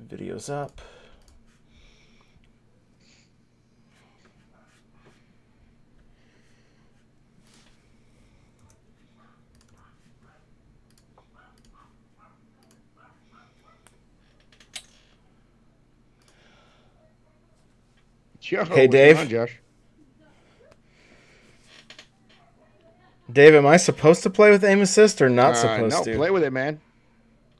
Videos up. Yo, Hey, Dave. on, Josh. Dave, am I supposed to play with aim assist or not Uh, supposed no, to? play with it, man.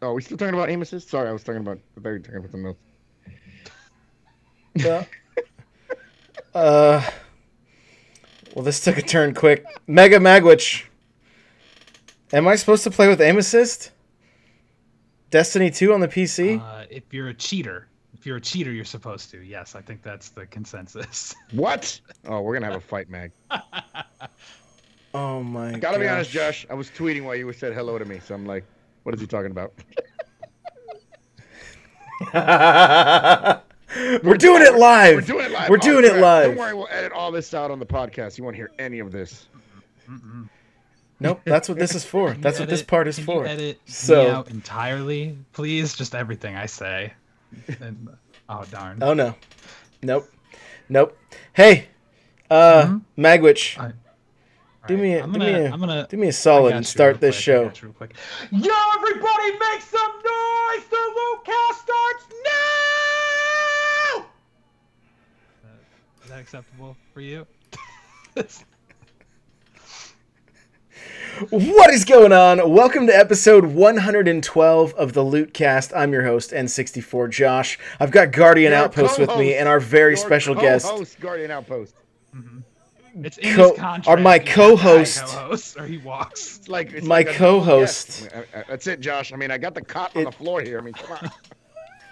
Oh, we still talking about aim assist? Sorry, I was talking about. I thought you were talking about something else. Yeah. uh. Well, this took a turn quick. Mega Magwitch. Am I supposed to play with aim assist? Destiny 2 on the PC? Uh, if you're a cheater, if you're a cheater, you're supposed to. Yes, I think that's the consensus. What? Oh, we're gonna have a fight, Mag. oh my god. Gotta be honest, Josh. I was tweeting while you were said hello to me, so I'm like, what is he talking about? We're doing it live. We're doing it live. We're Oh, doing it live. Don't worry, we'll edit all this out on the podcast. You won't hear any of this. Mm-mm. Nope, that's what this is for. Can you That's what this part is can for. You edit So- me out entirely, please. Just everything I say. And, oh darn. Oh no. Nope. Nope. Hey, uh, Mhm. Magwitch, I- do Alright, me a- I'm do gonna, me a- I'm gonna do me a I solid and start this quick, show. real quick. Yo, everybody, make some noise! The Lootcast starts now. Uh, is that acceptable for you? What is going on? Welcome to episode 112 of the Lootcast. I'm your host, N64 Josh. I've got Guardian Your Outpost with me and our very Your special guest. co-host, Guardian Outpost. It's in Co- his contract. or my he co-host. co-host, or he walks. Like it's My like co-host. guest. I mean, I- I- That's it, Josh. I mean, I got the cot on It- the floor here. I mean, come on.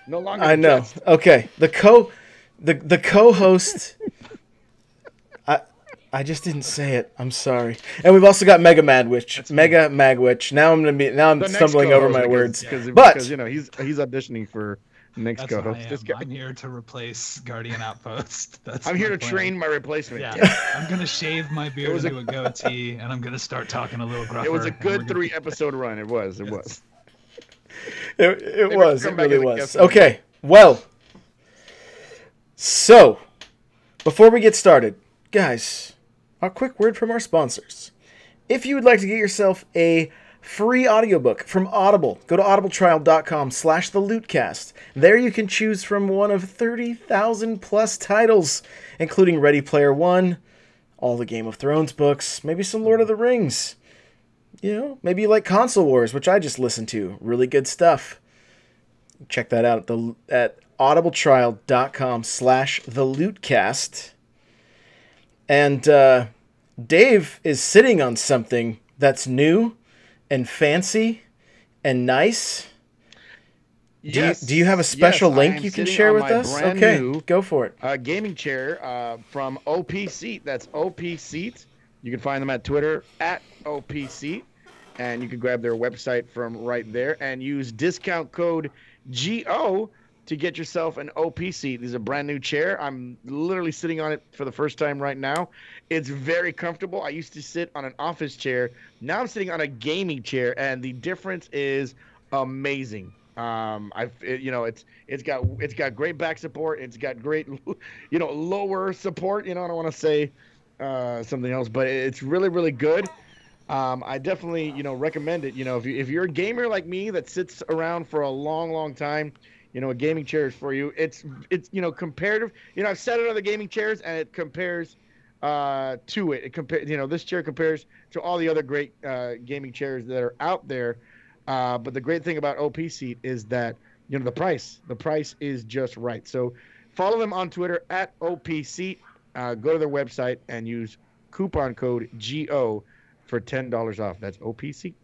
No longer. I know. guest. Okay, the co, the the co-host. I I just didn't say it. I'm sorry. And we've also got Mega Mad Madwitch. Mega Magwitch. Now I'm gonna be. Now I'm The stumbling over my because- words. because, But because, you know he's he's auditioning for next That's I co-host. am. This guy. I'm here to replace Guardian Outpost. That's I'm here to plan. train my replacement. Yeah, I'm gonna shave my beard was a- a goatee, and I'm gonna start talking a little gruffer. It was a and we're good gonna- three episode run. It was. It Yes. was. It, it Maybe was. It come back really was. Okay. Well. So, before we get started, guys, a quick word from our sponsors. If you would like to get yourself a free audiobook from Audible, go to audibletrial.com slash the lootcast. There you can choose from one of 30,000 plus titles, including Ready Player One, all the Game of Thrones books, maybe some Lord of the Rings. You know, maybe you like Console Wars, which I just listened to. Really good stuff. Check that out at the at audibletrial.com slash the lootcast. And uh, Dave is sitting on something that's new and fancy and nice. Do, Yes. you, do you have a special Yes, link you can share with us? Okay, new- go for it. a gaming chair uh, from OP Seat. That's OP Seat. You can find them at Twitter at OP Seat, and you can grab their website from right there and use discount code GO to get yourself an OP Seat. This is a brand new chair. I'm literally sitting on it for the first time right now. It's very comfortable. I used to sit on an office chair. Now I'm sitting on a gaming chair, and the difference is amazing. Um, I've it, you know it's it's got it's got great back support. It's got great you know lower support. You know I don't want to say uh, something else, but it's really really good. Um, I definitely you know recommend it. You know if you if you're a gamer like me that sits around for a long long time, you know a gaming chair is for you. It's it's you know comparative. You know I've set it on the gaming chairs and it compares uh, to it. It compares you know this chair compares to all the other great uh, gaming chairs that are out there. Uh, but the great thing about OP Seat is that you know the price. The price is just right. So follow them on Twitter at OP Seat. Uh, go to their website and use coupon code GO for ten dollars off. That's OP Seat.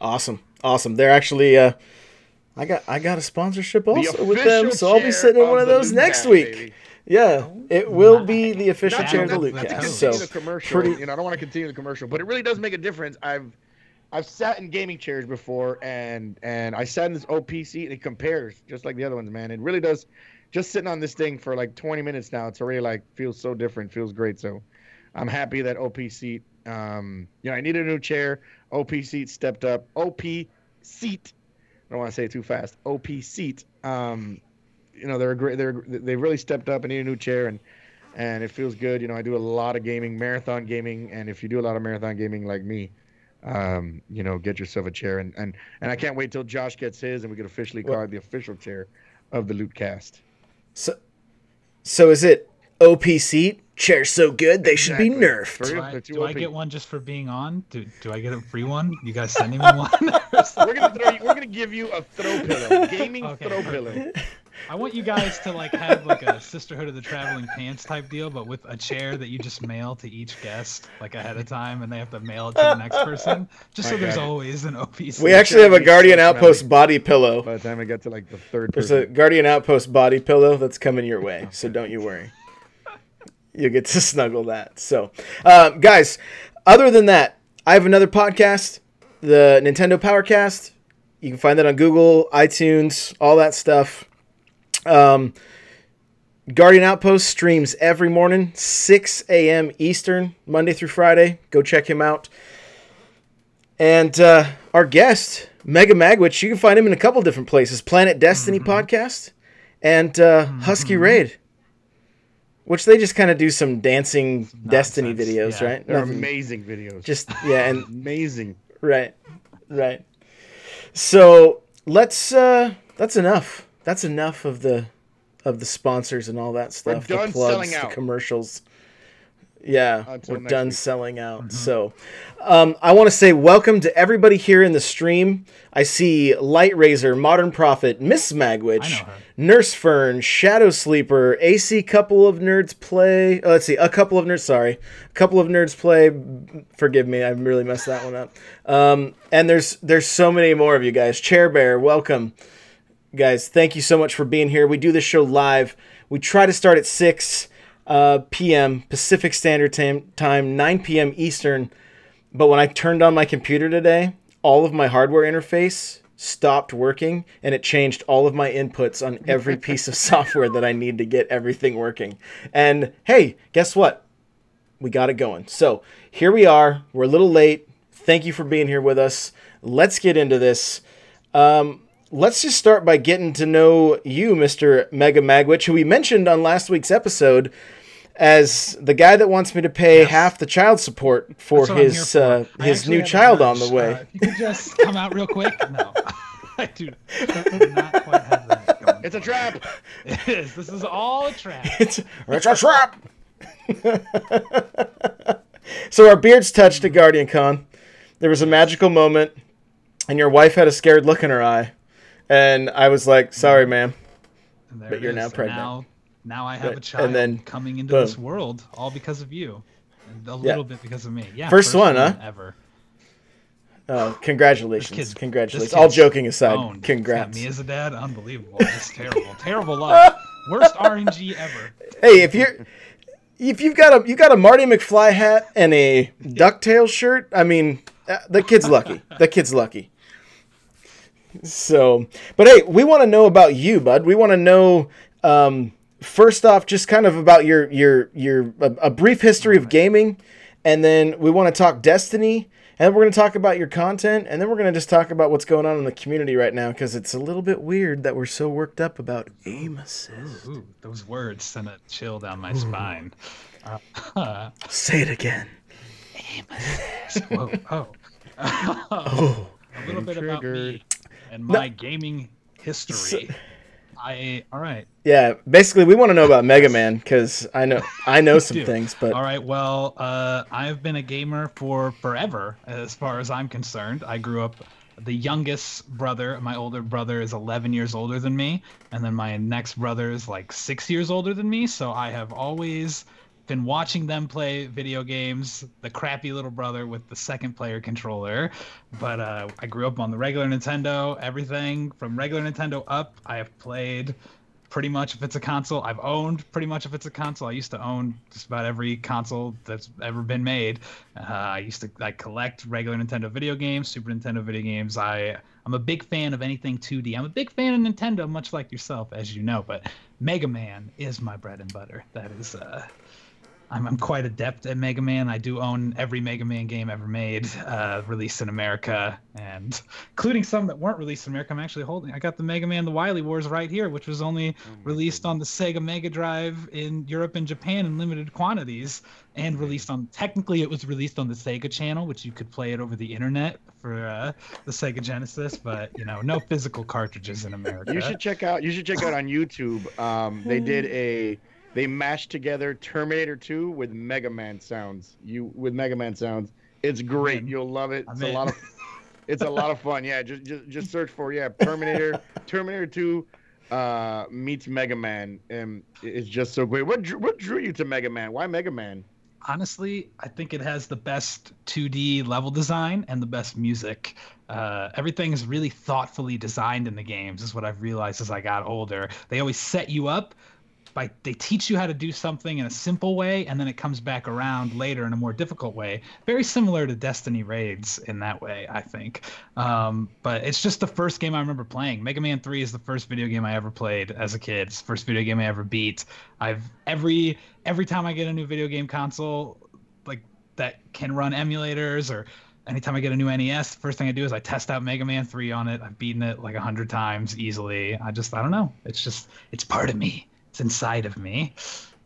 Awesome, awesome. They're actually, uh, I got I got a sponsorship also with them, so I'll be sitting in one of those next Lootcast, week. baby. Yeah, it will be the official chair of the not to Lootcast. continue So the commercial. pretty- You know, I don't want to continue the commercial, but it really does make a difference. I've I've sat in gaming chairs before, and and I sat in this OP seat, and it compares just like the other ones, man. It really does. Just sitting on this thing for like 20 minutes now, it's already like feels so different, feels great. So I'm happy that OP seat. Um, you know, I need a new chair. OP seat stepped up. OP seat I don't want to say it too fast. OP Seat. Um, you know, they're a great. They're they really stepped up. I need a new chair, and and it feels good. You know, I do a lot of gaming, marathon gaming, and if you do a lot of marathon gaming like me, um, you know, get yourself a chair, and and and I can't wait till Josh gets his, and we can officially call it the official chair of the Loot Cast. So, so is it OP seat? Chair so good they should be Exactly. nerfed. Do I, do I get one just for being on? Do, do I get a free one? You guys sending me one? We're gonna throw you, we're gonna give you a throw pillow, gaming Okay, throw pillow. I want you guys to like have like a Sisterhood of the Traveling Pants type deal, but with a chair that you just mail to each guest like ahead of time, and they have to mail it to the next person, just so My there's always an OP Seat. We actually have a Guardian Outpost smelly. body pillow. By the time I get to like the third There's a Guardian Outpost body pillow that's coming your way, so don't you worry. You'll get to snuggle that. So, uh, guys, other than that, I have another podcast, the Nintendo Powercast. You can find that on Google, iTunes, all that stuff. Um, Guardian Outpost streams every morning, 6 a.m. Eastern, Monday through Friday. Go check him out. And uh, our guest, Mega Magwitch, you can find him in a couple different places Planet Destiny podcast and uh, Husky Raid, which they just kind of do some dancing Destiny videos, yeah. right? they're Nothing- amazing videos. Just, yeah, and amazing. right, right. So let's, uh, that's enough. That's enough of the of the sponsors and all that stuff. done the plugs, selling the commercials. Yeah, Until we're done week. selling out. So, um, I want to say welcome to everybody here in the stream. I see Light Razor, Modern Prophet, Miss Magwitch, I know her. Nurse Fern, Shadow Sleeper, AC Couple of Nerds Play. Oh, let's see, a couple of nerds. Sorry, a couple of nerds play. Forgive me, I really messed that one up. Um, and there's there's so many more of you guys. Chair Bear, welcome guys thank you so much for being here we do this show live we try to start at 6 uh, p.m pacific standard time, time 9 p.m eastern but when i turned on my computer today all of my hardware interface stopped working and it changed all of my inputs on every piece of software that i need to get everything working and hey guess what we got it going. So here we are. We're a little late. Thank you for being here with us. Let's get into this. Um, let's just start by getting to know you, Mr. Mega Magwitch, who we mentioned on last week's episode as the guy that wants me to pay half the child support for That's what I'm his here uh, his new child on the way. Uh, if you could just come out real quick. No, I do, do not quite have that. Going. It's a trap. It is. This is all a trap. it's, it's a trap. so our beards touched at Guardian Con. There was a magical moment, and your wife had a scared look in her eye, and I was like, "Sorry, ma'am." And there But you're is. now And pregnant. Now, now I have a And child then, coming into boom. this world, all because of you, and a Yeah. little bit because of me. Yeah, First one, huh? Ever. Oh, congratulations! Kid's- congratulations! All joking aside, owned. It's congrats. Me as a dad, unbelievable. Just terrible, terrible luck. Worst RNG ever. Hey, if you're if you've got a you got a Marty McFly hat and a Ducktail shirt, I mean, uh, the kid's lucky. The kid's lucky. So, but hey, we want to know about you, bud. We want to know um, first off, just kind of about your your your a, a brief history of gaming, and then we want to talk Destiny, and then we're going to talk about your content, and then we're going to just talk about what's going on in the community right now because it's a little bit weird that we're so worked up about aim assist. Ooh, those words sent a chill down my spine. Uh, Say it again. whoa, oh. Oh. a little bit about me and my gaming history. I all right. Yeah, basically, we want to know about Mega Man because I know I know some things, but All right. Well, uh, I've been a gamer for forever, as far as I'm concerned. I grew up. The youngest brother, my older brother, is 11 years older than me, and then my next brother is like six years older than me. So I have always been watching them play video games. The crappy little brother with the second player controller, but uh, I grew up on the regular Nintendo. Everything from regular Nintendo up, I have played pretty much if it's a console. I've owned pretty much if it's a console. I used to own just about every console that's ever been made. Uh, i used to like collect regular nintendo video games super nintendo video games. I i'm a big fan of anything 2d i'm a big fan of nintendo much like yourself as you know but mega man is my bread and butter. That is uh I'm, I'm quite adept at Mega Man. I do own every Mega Man game ever made, uh, released in America, and including some that weren't released in America. I'm actually holding. I got the Mega Man: The Wily Wars right here, which was only oh released goodness. on the Sega Mega Drive in Europe and Japan in limited quantities, and released on. Technically, it was released on the Sega Channel, which you could play it over the internet for uh, the Sega Genesis, but you know, no physical cartridges in America. You should check out. You should check out on YouTube. Um, they did a they mashed together Terminator 2 with Mega Man sounds. You with Mega Man sounds. It's great. You'll love it. It's a lot of it's a lot of fun. Yeah, just just just search for yeah, Terminator Terminator 2 uh meets Mega Man and it's just so great. What drew, what drew you to Mega Man? Why Mega Man? Honestly, I think it has the best 2D level design and the best music. Uh, everything is really thoughtfully designed in the games. Is what I've realized as I got older. They always set you up by they teach you how to do something in a simple way and then it comes back around later in a more difficult way very similar to destiny raids in that way i think um, but it's just the first game i remember playing mega man 3 is the first video game i ever played as a kid it's the first video game i ever beat i've every every time i get a new video game console like that can run emulators or anytime I get a new NES, the first thing I do is I test out Mega Man 3 on it. I've beaten it like a hundred times easily. I just I don't know. It's just it's part of me. It's inside of me.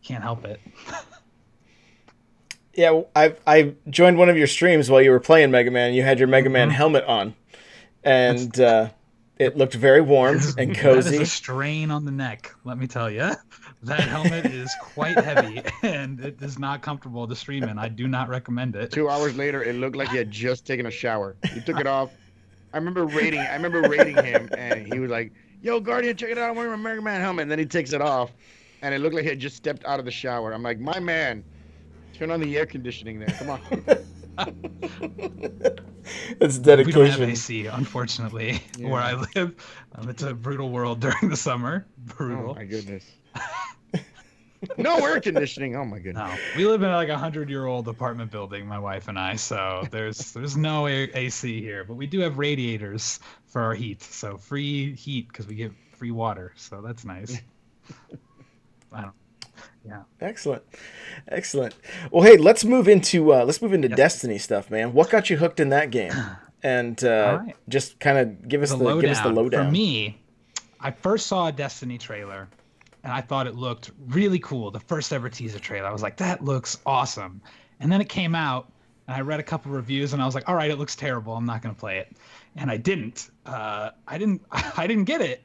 Can't help it. yeah, I I joined one of your streams while you were playing Mega Man. You had your Mega Man mm-hmm. helmet on, and uh, it looked very warm and cozy. That is a strain on the neck. Let me tell you, that helmet is quite heavy and it is not comfortable to stream in. I do not recommend it. Two hours later, it looked like he had just taken a shower. He took it off. I remember raiding. I remember raiding him, and he was like yo, Guardian, check it out. I'm wearing my Mega Man helmet. And then he takes it off, and it looked like he had just stepped out of the shower. I'm like, my man, turn on the air conditioning there. Come on. it's dedication. We don't have AC, unfortunately, yeah. where I live. Um, it's a brutal world during the summer. Brutal. Oh my goodness. no air conditioning. Oh my goodness. No, we live in like a hundred-year-old apartment building, my wife and I. So there's there's no AC here, but we do have radiators for our heat. So free heat because we get free water. So that's nice. I don't. Yeah. Excellent, excellent. Well, hey, let's move into uh, let's move into yes. Destiny stuff, man. What got you hooked in that game? And uh, right. just kind of give us the, the give us the lowdown. For me, I first saw a Destiny trailer, and I thought it looked really cool. The first ever teaser trailer. I was like, that looks awesome. And then it came out, and I read a couple reviews, and I was like, all right, it looks terrible. I'm not gonna play it and I didn't. Uh, I didn't. I didn't get it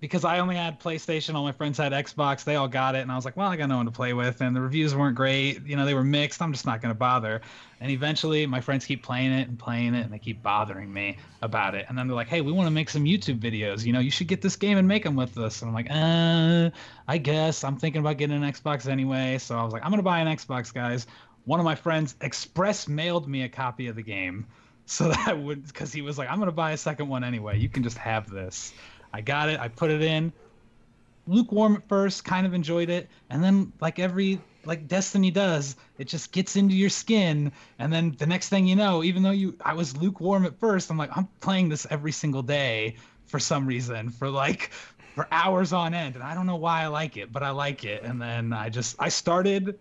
because I only had PlayStation. All my friends had Xbox. They all got it, and I was like, well, I got no one to play with, and the reviews weren't great. You know, they were mixed. I'm just not gonna bother. And eventually, my friends keep playing it and playing it, and they keep bothering me about it. And then they're like, hey, we want to make some YouTube videos. You know, you should get this game and make them with us. And I'm like, uh, I guess I'm thinking about getting an Xbox anyway. So I was like, I'm gonna buy an Xbox, guys. One of my friends express mailed me a copy of the game so that would because he was like, I'm gonna buy a second one anyway. You can just have this. I got it. I put it in. Lukewarm at first, kind of enjoyed it, and then like every like Destiny does, it just gets into your skin, and then the next thing you know, even though you I was lukewarm at first, I'm like I'm playing this every single day for some reason for like for hours on end, and I don't know why I like it, but I like it, and then I just I started.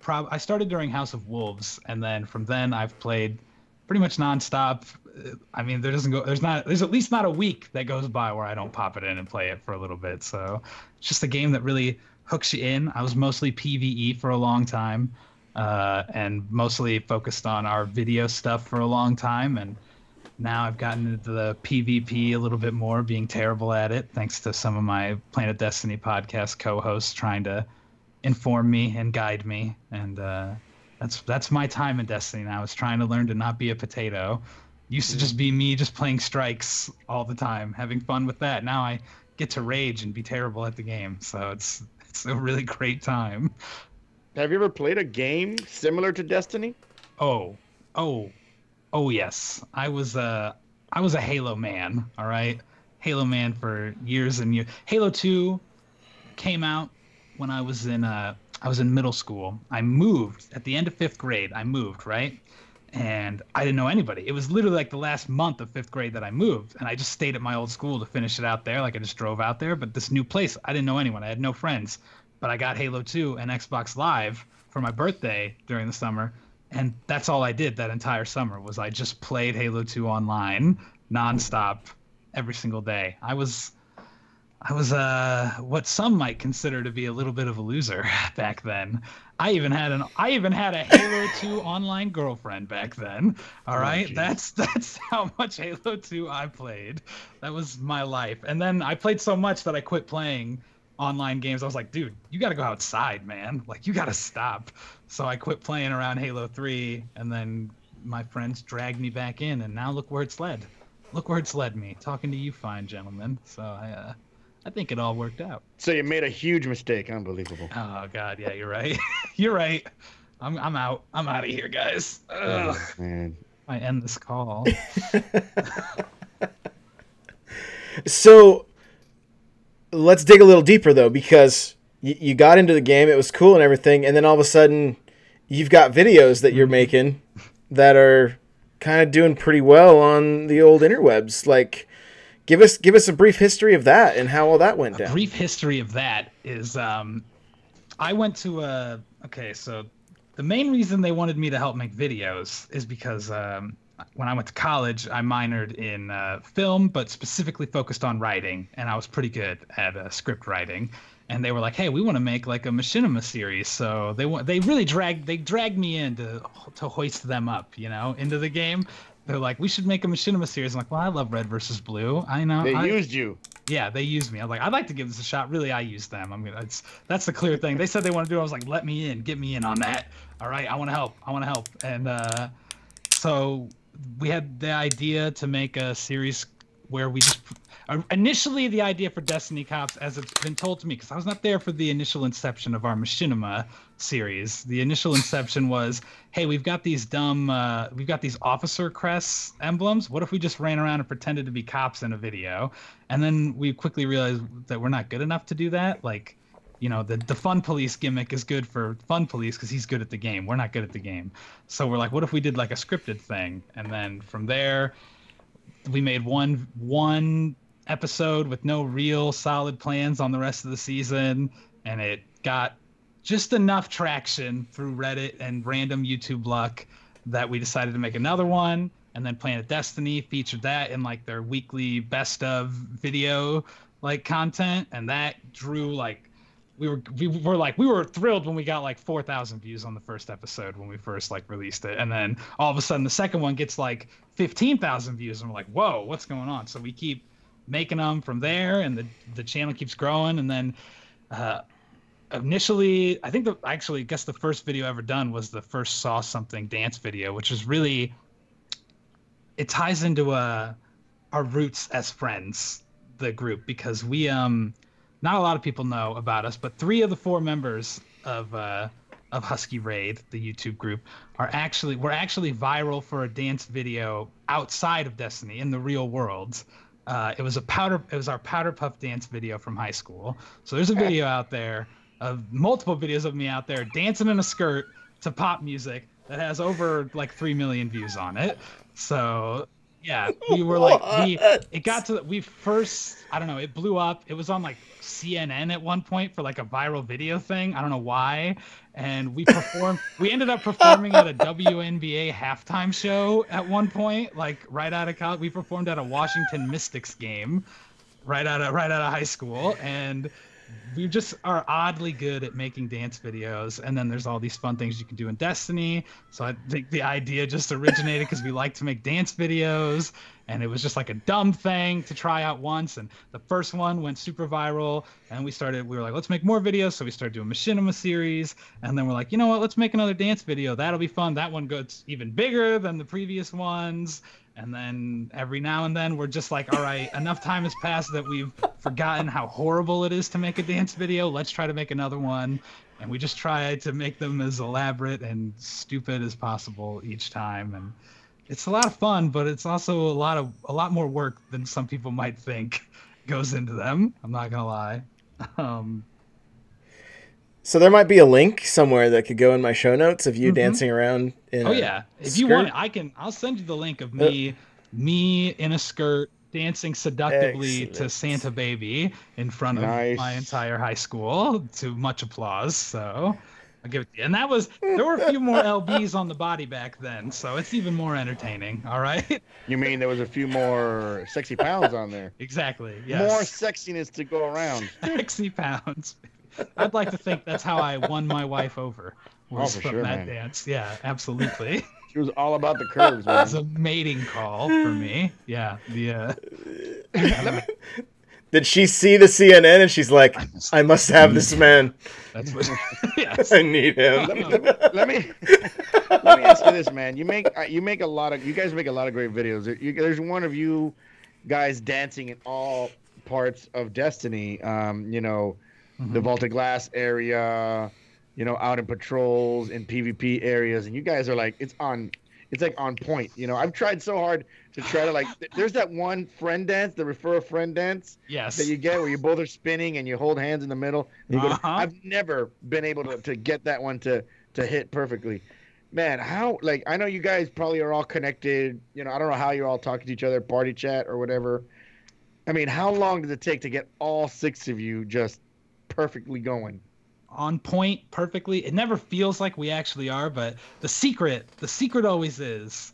Prob- I started during House of Wolves, and then from then I've played pretty much nonstop. I mean, there doesn't go. There's not. There's at least not a week that goes by where I don't pop it in and play it for a little bit. So it's just a game that really hooks you in. I was mostly PVE for a long time, uh, and mostly focused on our video stuff for a long time. And now I've gotten into the PvP a little bit more, being terrible at it, thanks to some of my Planet Destiny podcast co-hosts trying to inform me and guide me. And uh, that's that's my time in Destiny now. Is trying to learn to not be a potato. Used to just be me just playing strikes all the time, having fun with that. Now I get to rage and be terrible at the game. So it's it's a really great time. Have you ever played a game similar to Destiny? Oh, oh, oh yes. I was a I was a Halo man. All right, Halo man for years and years. Halo Two came out when I was in uh I was in middle school. I moved at the end of fifth grade. I moved, right? And I didn't know anybody. It was literally like the last month of fifth grade that I moved. And I just stayed at my old school to finish it out there. Like I just drove out there. But this new place, I didn't know anyone. I had no friends. But I got Halo 2 and Xbox Live for my birthday during the summer, and that's all I did that entire summer was I just played Halo 2 online nonstop every single day. I was I was uh what some might consider to be a little bit of a loser back then. I even had an I even had a Halo 2 online girlfriend back then. All right, Oh, that's that's how much Halo 2 I played. That was my life. And then I played so much that I quit playing online games. I was like, dude, you got to go outside, man. Like you got to stop. So I quit playing around Halo 3 and then my friends dragged me back in and now look where it's led. Look where it's led me. Talking to you fine gentlemen. So I uh I think it all worked out. So you made a huge mistake. Unbelievable. Oh god, yeah, you're right. you're right. I'm I'm out. I'm out of here, guys. Oh, Ugh. Oh, man. I end this call. So let's dig a little deeper though, because y- you got into the game, it was cool and everything, and then all of a sudden you've got videos that you're mm-hmm. making that are kind of doing pretty well on the old interwebs. Like, give us give us a brief history of that and how all that went down. A brief history of that is um i went to a okay so the main reason they wanted me to help make videos is because um when i went to college i minored in uh, film but specifically focused on writing and i was pretty good at uh, script writing. And they were like hey we want to make like a machinima series. So they want they really dragged they dragged me in to, to hoist them up you know into the game they're like we should make a machinima series i'm like well i love red versus blue i know They I, used you. yeah, they used me. I'm like, I'd like to give this a shot. Really, I used them. I'm gonna. It's that's the clear thing. They said they want to do. it. I was like, let me in, get me in on that. All right, I want to help. I want to help. And uh, so we had the idea to make a series where we just uh, initially the idea for Destiny Cops, as it's been told to me, because I was not there for the initial inception of our Machinima series. The initial inception was, hey, we've got these dumb, uh, we've got these officer crests emblems. What if we just ran around and pretended to be cops in a video? And then we quickly realized that we're not good enough to do that. Like, you know, the the fun police gimmick is good for fun police because he's good at the game. We're not good at the game. So we're like, what if we did like a scripted thing? And then from there, we made one one episode with no real solid plans on the rest of the season, and it got just enough traction through Reddit and random YouTube luck that we decided to make another one. And then Planet Destiny featured that in like their weekly best of video like content, and that drew like we were we were like we were thrilled when we got like 4000 views on the first episode when we first like released it. And then all of a sudden the second one gets like 15000 views and we're like whoa what's going on? So we keep making them from there and the the channel keeps growing. And then uh initially i think the actually I guess the first video ever done was the first saw something dance video which is really it ties into uh our roots as friends the group because we um not a lot of people know about us, but three of the four members of uh, of Husky Raid, the YouTube group, are actually we're actually viral for a dance video outside of Destiny in the real world. Uh, it was a powder it was our powder puff dance video from high school. So there's a video out there of multiple videos of me out there dancing in a skirt to pop music that has over like three million views on it. So yeah, we were like we it got to we first I don't know it blew up. It was on like CNN at one point for like a viral video thing. I don't know why. And we performed. we ended up performing at a WNBA halftime show at one point, like right out of college. We performed at a Washington Mystics game, right out of right out of high school, and we just are oddly good at making dance videos and then there's all these fun things you can do in destiny. So i think the idea just originated because we like to make dance videos and it was just like a dumb thing to try out once and the first one went super viral and we started we were like let's make more videos. So we started doing machinima series and then we're like you know what? Let's make another dance video. That'll be fun. That one goes even bigger than the previous ones and then every now and then we're just like, all right, enough time has passed that we've forgotten how horrible it is to make a dance video. Let's try to make another one. And we just try to make them as elaborate and stupid as possible each time. And it's a lot of fun, but it's also a lot of a lot more work than some people might think goes into them. I'm not gonna lie. Um, So there might be a link somewhere that could go in my show notes of you Mhm. dancing around in Oh a yeah, if you want it, I can. I'll send you the link of me, me in a skirt dancing seductively to Santa Baby in front of Nice. my entire high school to much applause. So I'll give it to you. And that was there were a few more lbs on the body back then, so it's even more entertaining. All right. You mean there was a few more sexy pounds on there? exactly. More sexiness to go around. Sexy pounds. I'd like to think that's how I won my wife over. Was Oh, for from sure, that man. dance. Yeah, absolutely. She was all about the curves, man. was a mating call for me. Yeah. The uh, Did she see the CNN and she's like, I must have this man. that's what. yes. I need him. let me let me let me, let me ask you this, man. You make uh, you make a lot of you guys make a lot of great videos. There's one of you guys dancing in all parts of Destiny. Um, you know, the Vault of Glass area. You know, out in patrols in PvP areas, and you guys are like it's on. It's like on point, you know. I've tried so hard to try to like. th- There's that one friend dance, the refer a friend dance. Yes. that you get where you both are spinning and you hold hands in the middle. you Uh-huh. I've never been able to, to get that one to to hit perfectly. Man, how like I know you guys probably are all connected. You know, I don't know how you're all talking to each other, party chat or whatever. I mean, how long does it take to get all six of you just perfectly going? on point perfectly. It never feels like we actually are, but the secret, the secret always is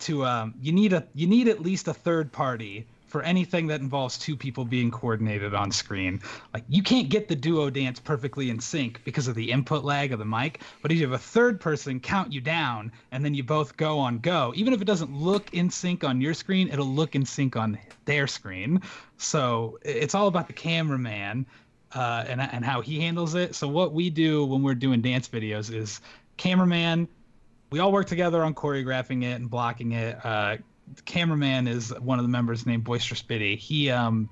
to um you need a you need at least a third party for anything that involves two people being coordinated on screen. Like you can't get the duo dance perfectly in sync because of the input lag of the mic, but if you have a third person count you down and then you both go on go, even if it doesn't look in sync on your screen, it'll look in sync on their screen. So it's all about the cameraman uh, and and how he handles it. So what we do when we're doing dance videos is cameraman. We all work together on choreographing it and blocking it. Uh, the cameraman is one of the members named Boisterous Biddy. He um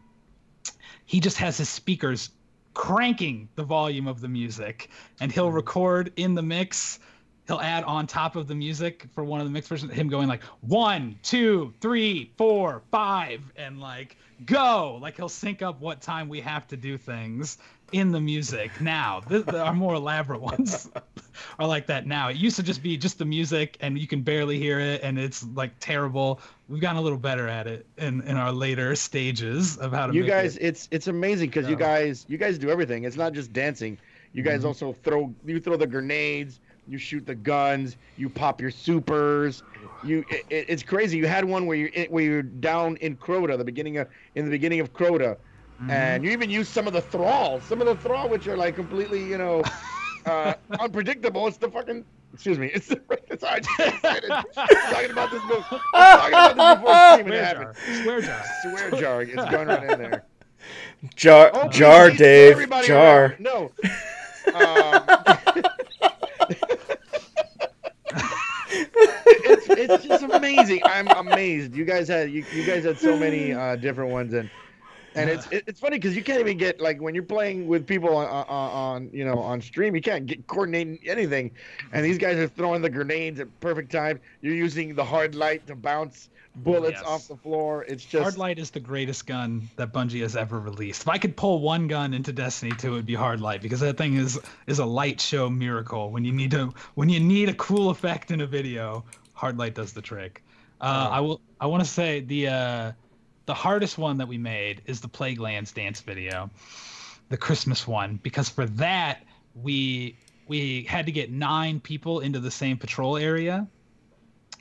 he just has his speakers cranking the volume of the music, and he'll record in the mix. He'll add on top of the music for one of the mix versions, him going like one, two, three, four, five, and like go. Like he'll sync up what time we have to do things in the music. Now, our more elaborate ones are like that now. It used to just be just the music, and you can barely hear it, and it's like terrible. We've gotten a little better at it in, in our later stages of how to. You make guys, it. it's it's amazing because you guys you guys do everything. It's not just dancing. You guys Mhm. also throw you throw the grenades, you shoot the guns, you pop your supers. You it, it- it's crazy. You had one where you where you're down in Crota, the beginning of in the beginning of Crota, Mhm. and you even use some of the thralls, some of the thrall which are like completely you know uh, unpredictable. It's the fucking excuse me. It's the it's I just said it. I'm talking about this book. I'm talking about this before streaming Swear happened. Swear jar. Swear jar. It's going right in there. Jar, Oh, jar, Dave, jar. around. No. Um, it's, just amazing. I'm amazed. You guys had you, you guys had so many uh, different ones and and it's it's funny because you can't even get like when you're playing with people on, on, on you know on stream you can't get coordinating anything, and these guys are throwing the grenades at perfect time. You're using the hard light to bounce bullets Yes. off the floor. It's just Hard Light is the greatest gun that Bungie has ever released. If I could pull one gun into Destiny 2, it would be Hard Light because that thing is is a light show miracle. When you need to when you need a cool effect in a video, Hard Light does the trick. Uh, I will I want to say the uh, the hardest one that we made is the Plague Lands dance video, the Christmas one, because for that we we had to get nine people into the same patrol area,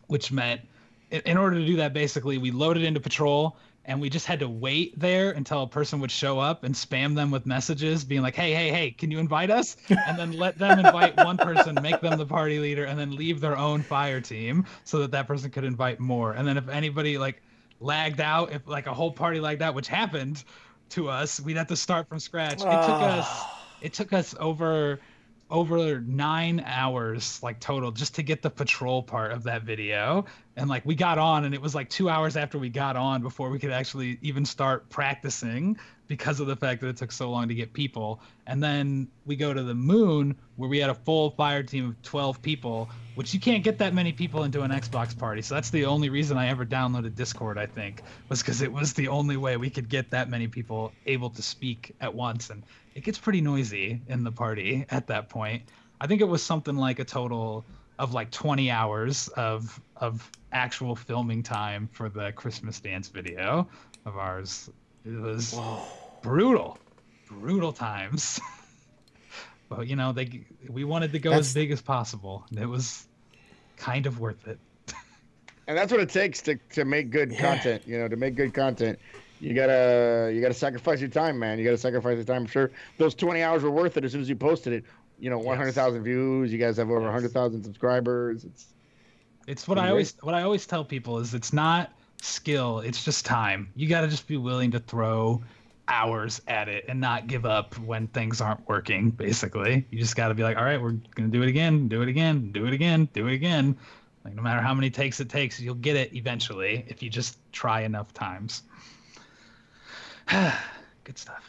which meant in order to do that, basically, we loaded into patrol and we just had to wait there until a person would show up and spam them with messages being like, hey, hey, hey, can you invite us? And then let them invite one person, make them the party leader, and then leave their own fire team so that that person could invite more. And then if anybody like lagged out, if like a whole party lagged out, which happened to us, we'd have to start from scratch. It took ah. us it took us over over nine hours like total just to get the patrol part of that video. And like we got on and it was like two hours after we got on before we could actually even start practicing because of the fact that it took so long to get people. And then we go to the moon where we had a full fire team of 12 people which you can't get that many people into an xbox party. So that's the only reason i ever downloaded discord i think was because it was the only way we could get that many people able to speak at once. And it gets pretty noisy in the party at that point. I think it was something like a total of like 20 hours of of actual filming time for the Christmas dance video of ours. It was brutal, brutal times. but you know they we wanted to go That's- as big as possible. and It was kind of worth it. and that's what it takes to, to make good Yeah. content you know to make good content you gotta you gotta sacrifice your time man you gotta sacrifice your time i'm sure those 20 hours were worth it as soon as you posted it you know 100000 views you guys have over Yes. 100000 subscribers it's It's what I great. always what I always tell people is it's not skill, it's just time. You got to just be willing to throw hours at it and not give up when things aren't working basically. You just got to be like, "All right, we're going to do it again, do it again, do it again, do it again." Like no matter how many takes it takes, you'll get it eventually if you just try enough times. Good stuff.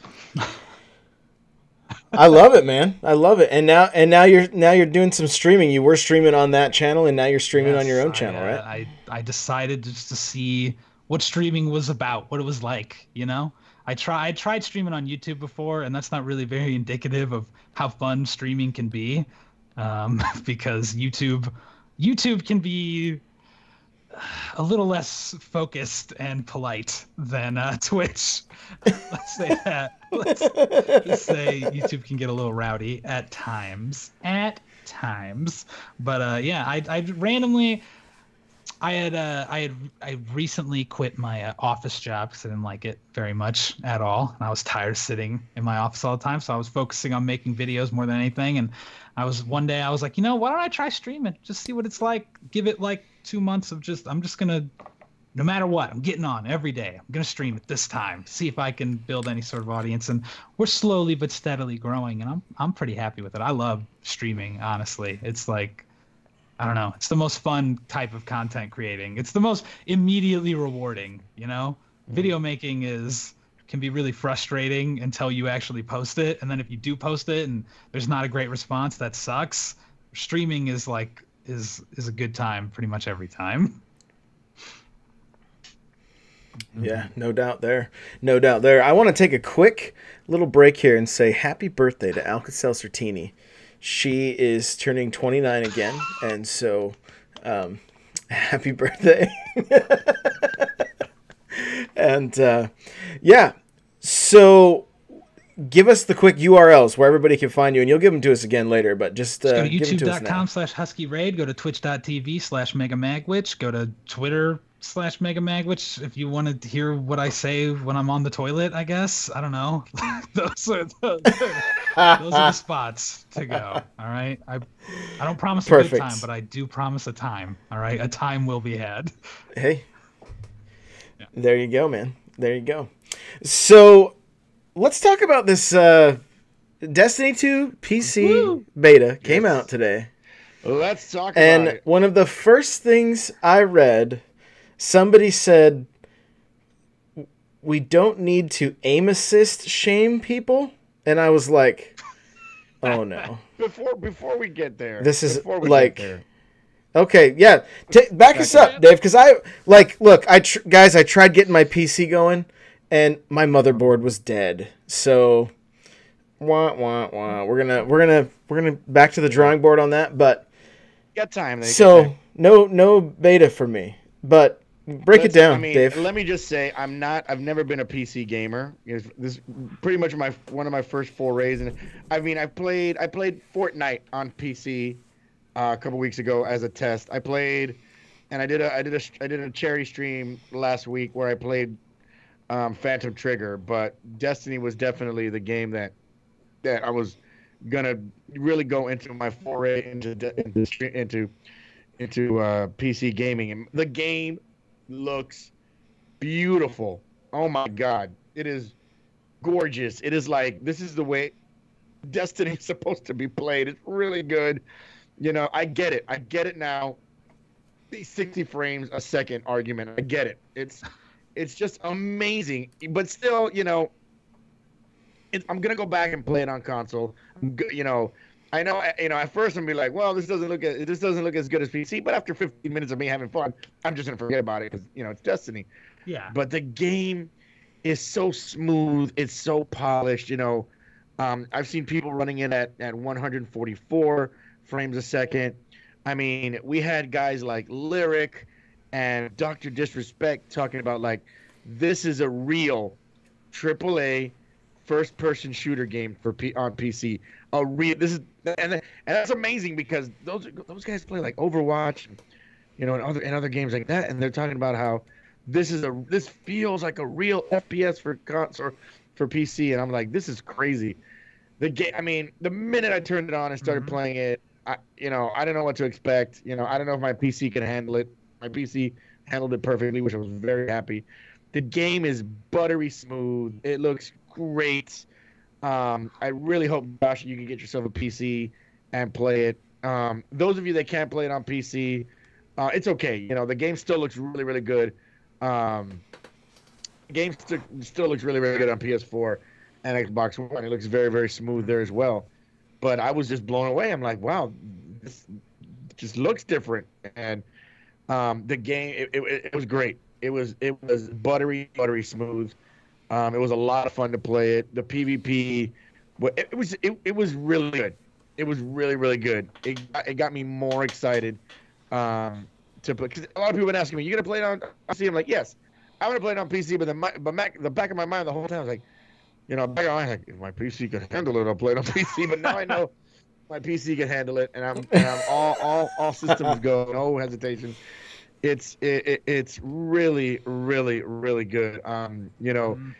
I love it, man. I love it. And now and now you're now you're doing some streaming. You were streaming on that channel, and now you're streaming on your own channel, right? I I decided just to see what streaming was about, what it was like. You know, I try I tried streaming on YouTube before, and that's not really very indicative of how fun streaming can be, um, because YouTube YouTube can be a little less focused and polite than uh, Twitch. Let's say that. Let's say YouTube can get a little rowdy at times. At times, but uh, yeah, I I randomly. I had uh, I had I recently quit my uh, office job because I didn't like it very much at all, and I was tired of sitting in my office all the time. So I was focusing on making videos more than anything. And I was one day I was like, you know, why don't I try streaming? Just see what it's like. Give it like two months of just I'm just gonna, no matter what, I'm getting on every day. I'm gonna stream at this time. See if I can build any sort of audience. And we're slowly but steadily growing, and I'm I'm pretty happy with it. I love streaming. Honestly, it's like I don't know. It's the most fun type of content creating. It's the most immediately rewarding, you know? Mm-hmm. Video making is can be really frustrating until you actually post it. And then if you do post it and there's not a great response, that sucks. Streaming is like is is a good time pretty much every time. Yeah, no doubt there. No doubt there. I want to take a quick little break here and say happy birthday to Alka Seltzer She is turning 29 again, and so um, happy birthday. and uh, yeah, so give us the quick URLs where everybody can find you, and you'll give them to us again later, but just, uh, Go to give them to youtube.com slash husky raid. Go to twitch.tv slash mega magwitch. Go to Twitter slash mega magwitch if you want to hear what I say when I'm on the toilet, I guess. I don't know. those, are, are, those are the spots to go. All right. I I don't promise a Perfect. good time, but I do promise a time. All right. A time will be had. Hey. There you go, man. There you go. So let's talk about this uh Destiny 2 PC Woo! beta came Yes. out today. let's talk And about it one of the first things I read, somebody said we don't need to aim assist shame people. And I was like, oh no. before before we get there This is before we like- get there, Okay, yeah. T- back us up, Dave, because I like look. I tr- guys, I tried getting my PC going, and my motherboard was dead. So, wah wah wah. We're gonna we're gonna we're gonna back to the drawing board on that. But got time so no no beta for me. But break it Let's- down, I mean, Dave. let me just say, I'm not. I've never been a PC gamer. This this is pretty much my one of my first forays, and I mean, I played I played Fortnite on PC uh, a couple weeks ago as a test. I played, and I did a I did a I did a charity stream last week where I played um, Phantom Trigger, but Destiny was definitely the game that that I was gonna really go into my foray into into into into uh, PC gaming, and the game looks beautiful. Oh my god, it is gorgeous. It is like this is the way Destiny is supposed to be played. It's really good. You know, I get it. I get it now. The 60 frames a second argument. I get it. It's it's just amazing. But still, you know, it, I'm gonna go back and play it on console. I'm go- You know, I know. You know, at first I'm gonna be like, well, this doesn't look as, this doesn't look as good as PC. But after 15 minutes of me having fun, I'm just gonna forget about it because you know it's Destiny. Yeah. But the game is so smooth. It's so polished. You know, um, I've seen people running in at, at 144 frames a second. I mean, we had guys like Lirik and Dr. Disrespect talking about like this is a real AAA first-person shooter game for P- on PC. A real this is and and that's amazing because those those guys play like Overwatch, you know, and other and other games like that, and they're talking about how this is a this feels like a real FPS for console for PC, and I'm like, this is crazy. The game, I mean, the minute I turned it on and started Mhm. playing it, I you know I don't know what to expect. You know, I don't know if my PC can handle it. My PC handled it perfectly, which I was very happy. The game is buttery smooth. It looks great. Um, I really hope, Josh, you can get yourself a PC and play it. Um, those of you that can't play it on PC, uh, it's okay. You know, the game still looks really, really good. Um, game st- still looks really, really good on PS4 and Xbox One. It looks very, very smooth there as well. But I was just blown away. I'm like, wow, this just looks different. And um, the game, it, it, it was great. It was it was buttery, buttery smooth. Um, it was a lot of fun to play it. The PvP, it, was it, it was really good. It was really really good. It got- it got me more excited um, to play. Cause a lot of people have been asking me, "You gonna play it on PC?" I'm like, "Yes, I'm gonna play it on PC." But the mi- but Mac, the back of my mind the whole time was like, you know, back of my mind, like, if my PC can handle it, I'll play it on PC. But now I know my PC can handle it, and I'm and I'm all all all systems go, no hesitation. It's it, it, it's really really really good. Um, you know, Mhm.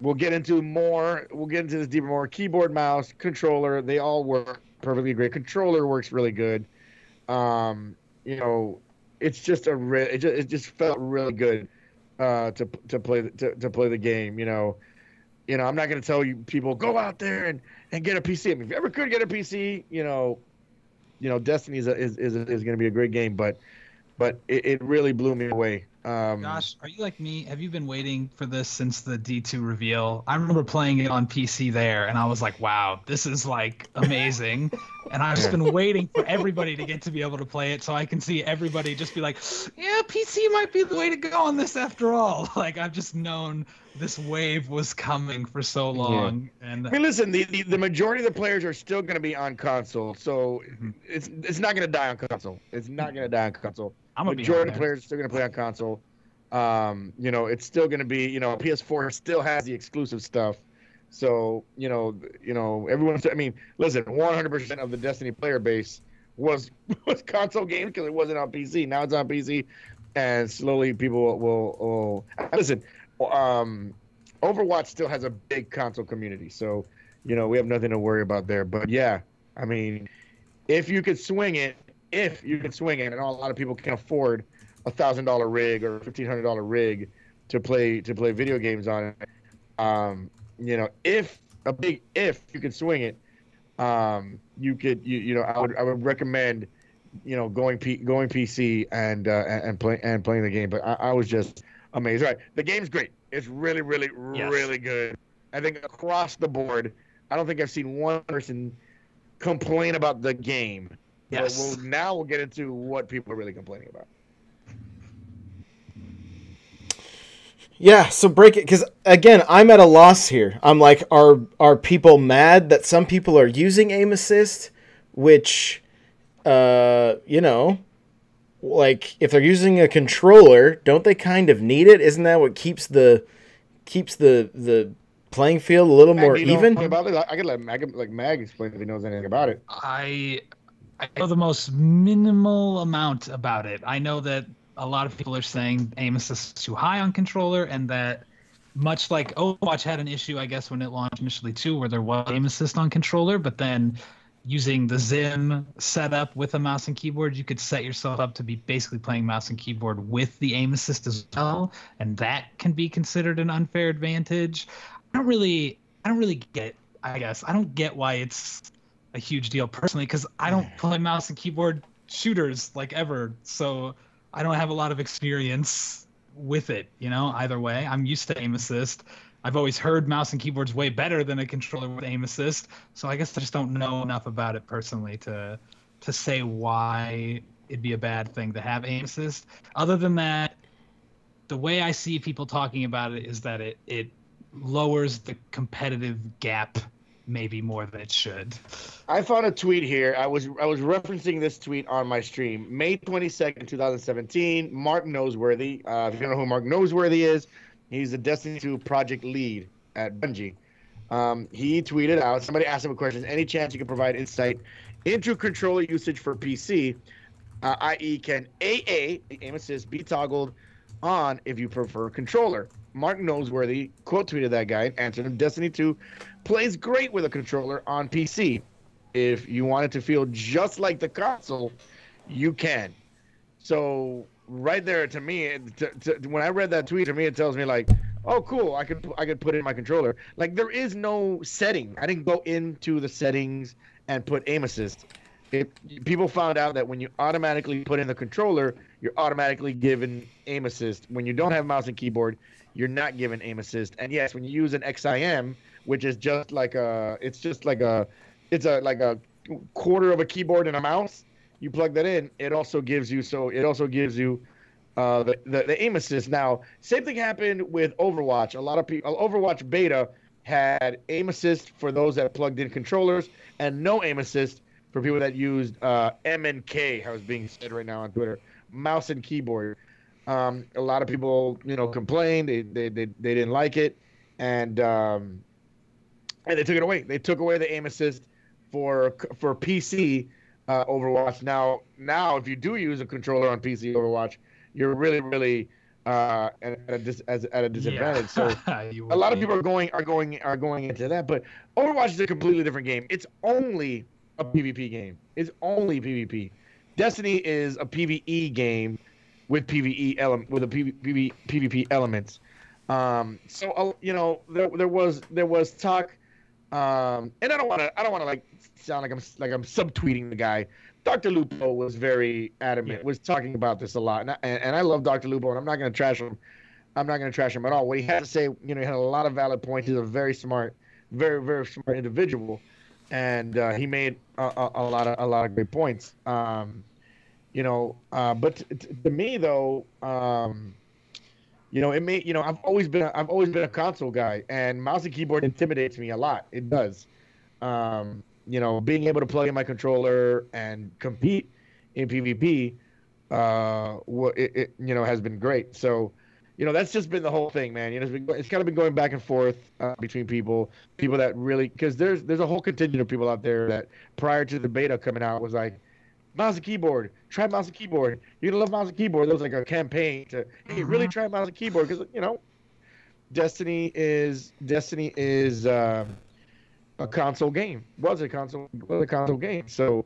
we'll get into more. We'll get into this deeper more. Keyboard, mouse, controller, they all work perfectly great. Controller works really good. Um, you know, it's just a re- it just, it just felt really good uh, to to play to, to play the game. You know, you know, I'm not going to tell you people go out there and, and get a PC. I mean, if you ever could get a PC, you know, you know, Destiny is a, is is, is going to be a great game, but but it, it really blew me away. Um, Gosh, are you like me? Have you been waiting for this since the D2 reveal? I remember playing it on PC there, and I was like, "Wow, this is like amazing!" and I've just been waiting for everybody to get to be able to play it, so I can see everybody just be like, "Yeah, PC might be the way to go on this after all." Like I've just known this wave was coming for so long, and I mean, listen, the, the, the majority of the players are still going to be on console, so Mhm. it's it's not going to die on console. It's not going to die on console. I'm gonna majority of players are still going to play on console. Um, you know, it's still going to be, you know, PS4 still has the exclusive stuff. So, you know, you know, everyone's. I mean, listen, 100% of the Destiny player base was was console games because it wasn't on PC. Now it's on PC, and slowly people will. will, will listen, um, Overwatch still has a big console community, so you know we have nothing to worry about there. But yeah, I mean, if you could swing it, if you can swing it, and a lot of people can afford a thousand dollar rig or fifteen hundred dollar rig to play to play video games on it. Um, you know, if a big if you could swing it, um, you could you you know I would I would recommend you know going P, going PC and uh, and and play and playing the game. But I, I was just amazed. Right, the game's great. It's really really Yes. really good. I think across the board, I don't think I've seen one person complain about the game. Well, Yes. well, now we'll get into what people are really complaining about. Yeah, so break it because again, I'm at a loss here. I'm like, are are people mad that some people are using aim assist, which, uh, you know, like if they're using a controller, don't they kind of need it? Isn't that what keeps the keeps the the playing field a little Mag, more you even? anything about it? I could let Mag, like Mag explain if he knows anything about it. I I know the most minimal amount about it. I know that a lot of people are saying aim assist is too high on controller, and that much like Overwatch had an issue, I guess, when it launched initially too, where there was aim assist on controller, but then using the XIM setup with a mouse and keyboard, you could set yourself up to be basically playing mouse and keyboard with the aim assist as well, and that can be considered an unfair advantage. I don't really, I don't really get. I guess I don't get why it's a huge deal personally because I don't play mouse and keyboard shooters like ever, so I don't have a lot of experience with it. You know, either way, I'm used to aim assist. I've always heard mouse and keyboard's way better than a controller with aim assist, so I guess I just don't know enough about it personally to to say why it'd be a bad thing to have aim assist. Other than that, the way I see people talking about it is that it it lowers the competitive gap maybe more than it should. I found a tweet here. I was I was referencing this tweet on my stream, May twenty second, two thousand seventeen. Mark Noseworthy. Uh, if you don't know who Mark Noseworthy is, he's the Destiny two project lead at Bungie. Um, he tweeted out. Somebody asked him a question. Any chance you can provide insight into controller usage for PC, uh, i.e., can AA the aim assist be toggled on if you prefer controller? Mark Noseworthy quote tweeted that guy and answered him. Destiny 2 plays great with a controller on PC. If you want it to feel just like the console, you can. So right there, to me, to, to, when I read that tweet, to me it tells me like, oh, cool, I could I could put in my controller. Like there is no setting. I didn't go into the settings and put aim assist. It, people found out that when you automatically put in the controller, you're automatically given aim assist. When you don't have mouse and keyboard, you're not given aim assist. And yes, when you use an XIM, which is just like a, it's just like a, it's a like a quarter of a keyboard and a mouse. You plug that in, it also gives you so it also gives you uh, the, the the aim assist. Now, same thing happened with Overwatch. A lot of people, Overwatch beta had aim assist for those that plugged in controllers, and no aim assist for people that used uh, M and K. How it's being said right now on Twitter, mouse and keyboard. Um, a lot of people, you know, complained. They they they, they didn't like it, and um, and they took it away. They took away the aim assist for for PC uh, Overwatch. Now now if you do use a controller on PC Overwatch, you're really really uh, at, a dis- as, at a disadvantage. Yeah. So a lot of people are going are going are going into that, but Overwatch is a completely different game. It's only a PvP game. It's only PvP. Destiny is a PvE game with PvE element with a PV, PV, PvP elements. Um, so uh, you know there, there was there was talk, um, and I don't want to I don't want to like sound like I'm like I'm subtweeting the guy. Dr. Lupo was very adamant, Yeah. was talking about this a lot, and I, and, and I love Dr. Lupo, and I'm not going to trash him. I'm not going to trash him at all. What he had to say, you know, he had a lot of valid points. He's a very smart, very very smart individual, and uh, he made a, a, a lot of a lot of great points. Um, you know, uh, but t- t- to me though, um, you know, it may, you know, I've always been, a, I've always been a console guy, and mouse and keyboard intimidates me a lot. It does. Um, you know, being able to plug in my controller and compete in PvP, uh, it, it you know has been great. So, you know, that's just been the whole thing, man. You know, it's, been, it's kind of been going back and forth uh, between people, people that really, because there's there's a whole contingent of people out there that prior to the beta coming out was like, mouse and keyboard, try mouse and keyboard. You're gonna love mouse and keyboard. There was like a campaign to, hey, really try mouse and keyboard because you know, Destiny is Destiny is um, a console game. Was a console was a console game. So,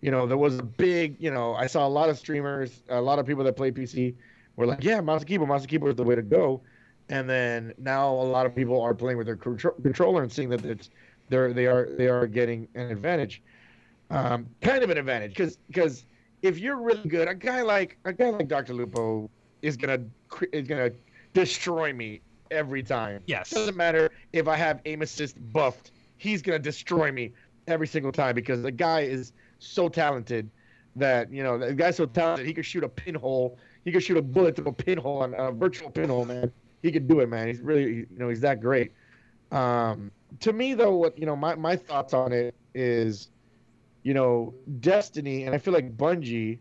you know, there was a big, you know, I saw a lot of streamers, a lot of people that play PC were like, yeah, mouse and keyboard, mouse and keyboard is the way to go. And then now a lot of people are playing with their contro- controller and seeing that it's they're they are they are getting an advantage, um, kind of an advantage because because if you're really good, a guy like a guy like Dr. Lupo is gonna is gonna destroy me every time. Yes. Doesn't matter if I have aim assist buffed, he's gonna destroy me every single time because the guy is so talented that you know the guy's so talented he could shoot a pinhole, he could shoot a bullet through a pinhole on a virtual pinhole, man. He could do it, man. He's really you know he's that great. Um, to me though, what you know my my thoughts on it is, you know, Destiny, and I feel like Bungie.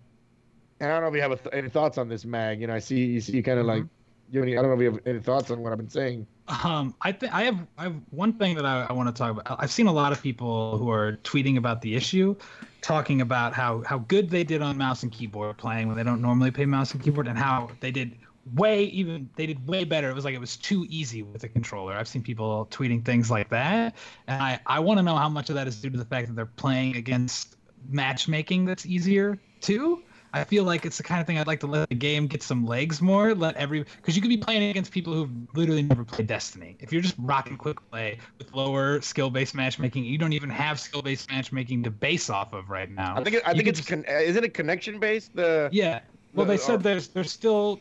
And I don't know if you have a th- any thoughts on this, Mag. You know, I see you see kind of like, you know, I don't know if you have any thoughts on what I've been saying. Um, I think I have I have one thing that I, I want to talk about. I've seen a lot of people who are tweeting about the issue, talking about how how good they did on mouse and keyboard playing when they don't normally play mouse and keyboard, and how they did way even they did way better. It was like it was too easy with the controller. I've seen people tweeting things like that, and I I want to know how much of that is due to the fact that they're playing against matchmaking that's easier too. I feel like it's the kind of thing I'd like to let the game get some legs more. Let every because you could be playing against people who've literally never played Destiny. If you're just rocking quick play with lower skill based matchmaking, you don't even have skill based matchmaking to base off of right now. I think it, I You think it's just- con- isn't it connection based? The yeah. Well, the- they oh. said or- there's there's still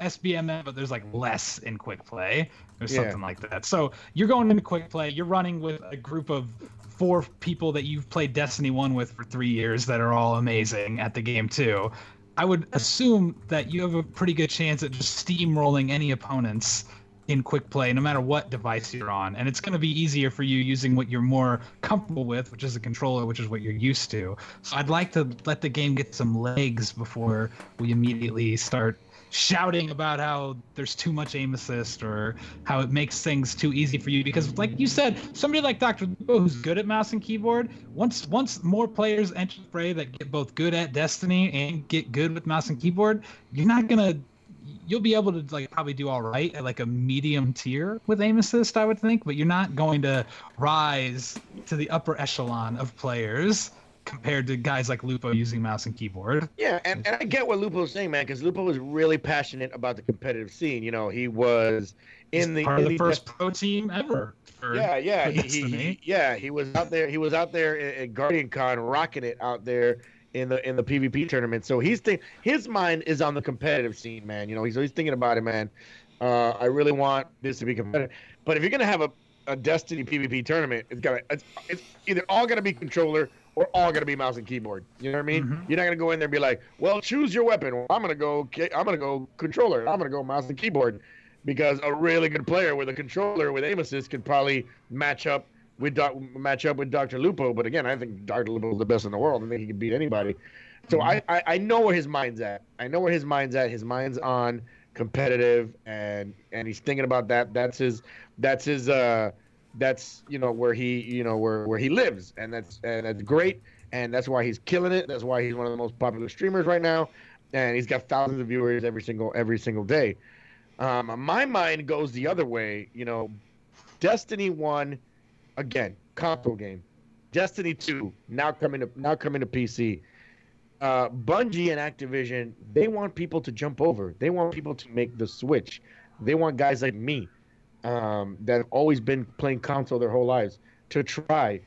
SBMM, but there's like less in quick play or Yeah. something like that. So you're going into quick play. You're running with a group of four people that you've played Destiny One with for three years that are all amazing at the game too. I would assume that you have a pretty good chance at just steamrolling any opponents in quick play, no matter what device you're on. And it's going to be easier for you using what you're more comfortable with, which is a controller, which is what you're used to. So I'd like to let the game get some legs before we immediately start shouting about how there's too much aim assist or how it makes things too easy for you. Because like you said somebody like dr lupo who's good at mouse and keyboard once once more players enter the fray that get both good at destiny and get good with mouse and keyboard you're not gonna you'll be able to like probably do all right at like a medium tier with aim assist i would think. But you're not going to rise to the upper echelon of players compared to guys like lupo using mouse and keyboard Yeah, and, and I get what Lupo's saying, man, because Lupo was really passionate about the competitive scene. You know, he was in the part in of the the first pro team ever for, yeah, yeah, he, he, yeah, he was out there. He was out there at, Guardian Con, rocking it out there in the in the PvP tournament. So he's think his mind is on the competitive scene, man. You know, he's always thinking about it, man. Uh, I really want this to be competitive. But if you're gonna have a, a Destiny PvP tournament, it's gotta it's, it's either all gonna be controller or all gonna be mouse and keyboard. You know what I mean? Mhm. You're not gonna go in there and be like, well, choose your weapon. Well, I'm gonna go. I'm gonna go controller. I'm gonna go mouse and keyboard because a really good player with a controller with aim assist could probably match up with doc, match up with Dr. Lupo. But again, I think Dr. Lupo is the best in the world. I think he can beat anybody. So I, I I know where his mind's at. I know where his mind's at. His mind's on competitive and and he's thinking about that. That's his that's his uh that's you know where he you know where where he lives and that's and that's great and that's why he's killing it. That's why he's one of the most popular streamers right now and he's got thousands of viewers every single every single day. Um, my mind goes the other way. You know, Destiny One, again, console game. Destiny Two now coming to now coming to PC. Uh, Bungie and Activision, they want people to jump over. They want people to make the switch. They want guys like me, um, that have always been playing console their whole lives, to try,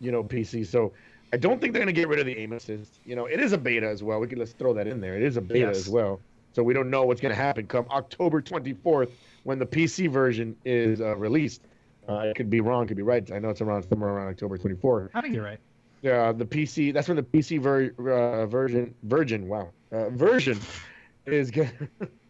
you know, PC. So I don't think they're gonna get rid of the aim assist. You know, it is a beta as well. We can let's throw that in there. It is a beta Yes. as well. So we don't know what's gonna happen come October 24th when the PC version is uh, released. Uh, it could be wrong, could be right. I know it's around somewhere around October 24th. i think you're right Uh, the PC. That's when the PC ver- uh, version version. Wow, uh, version is gonna.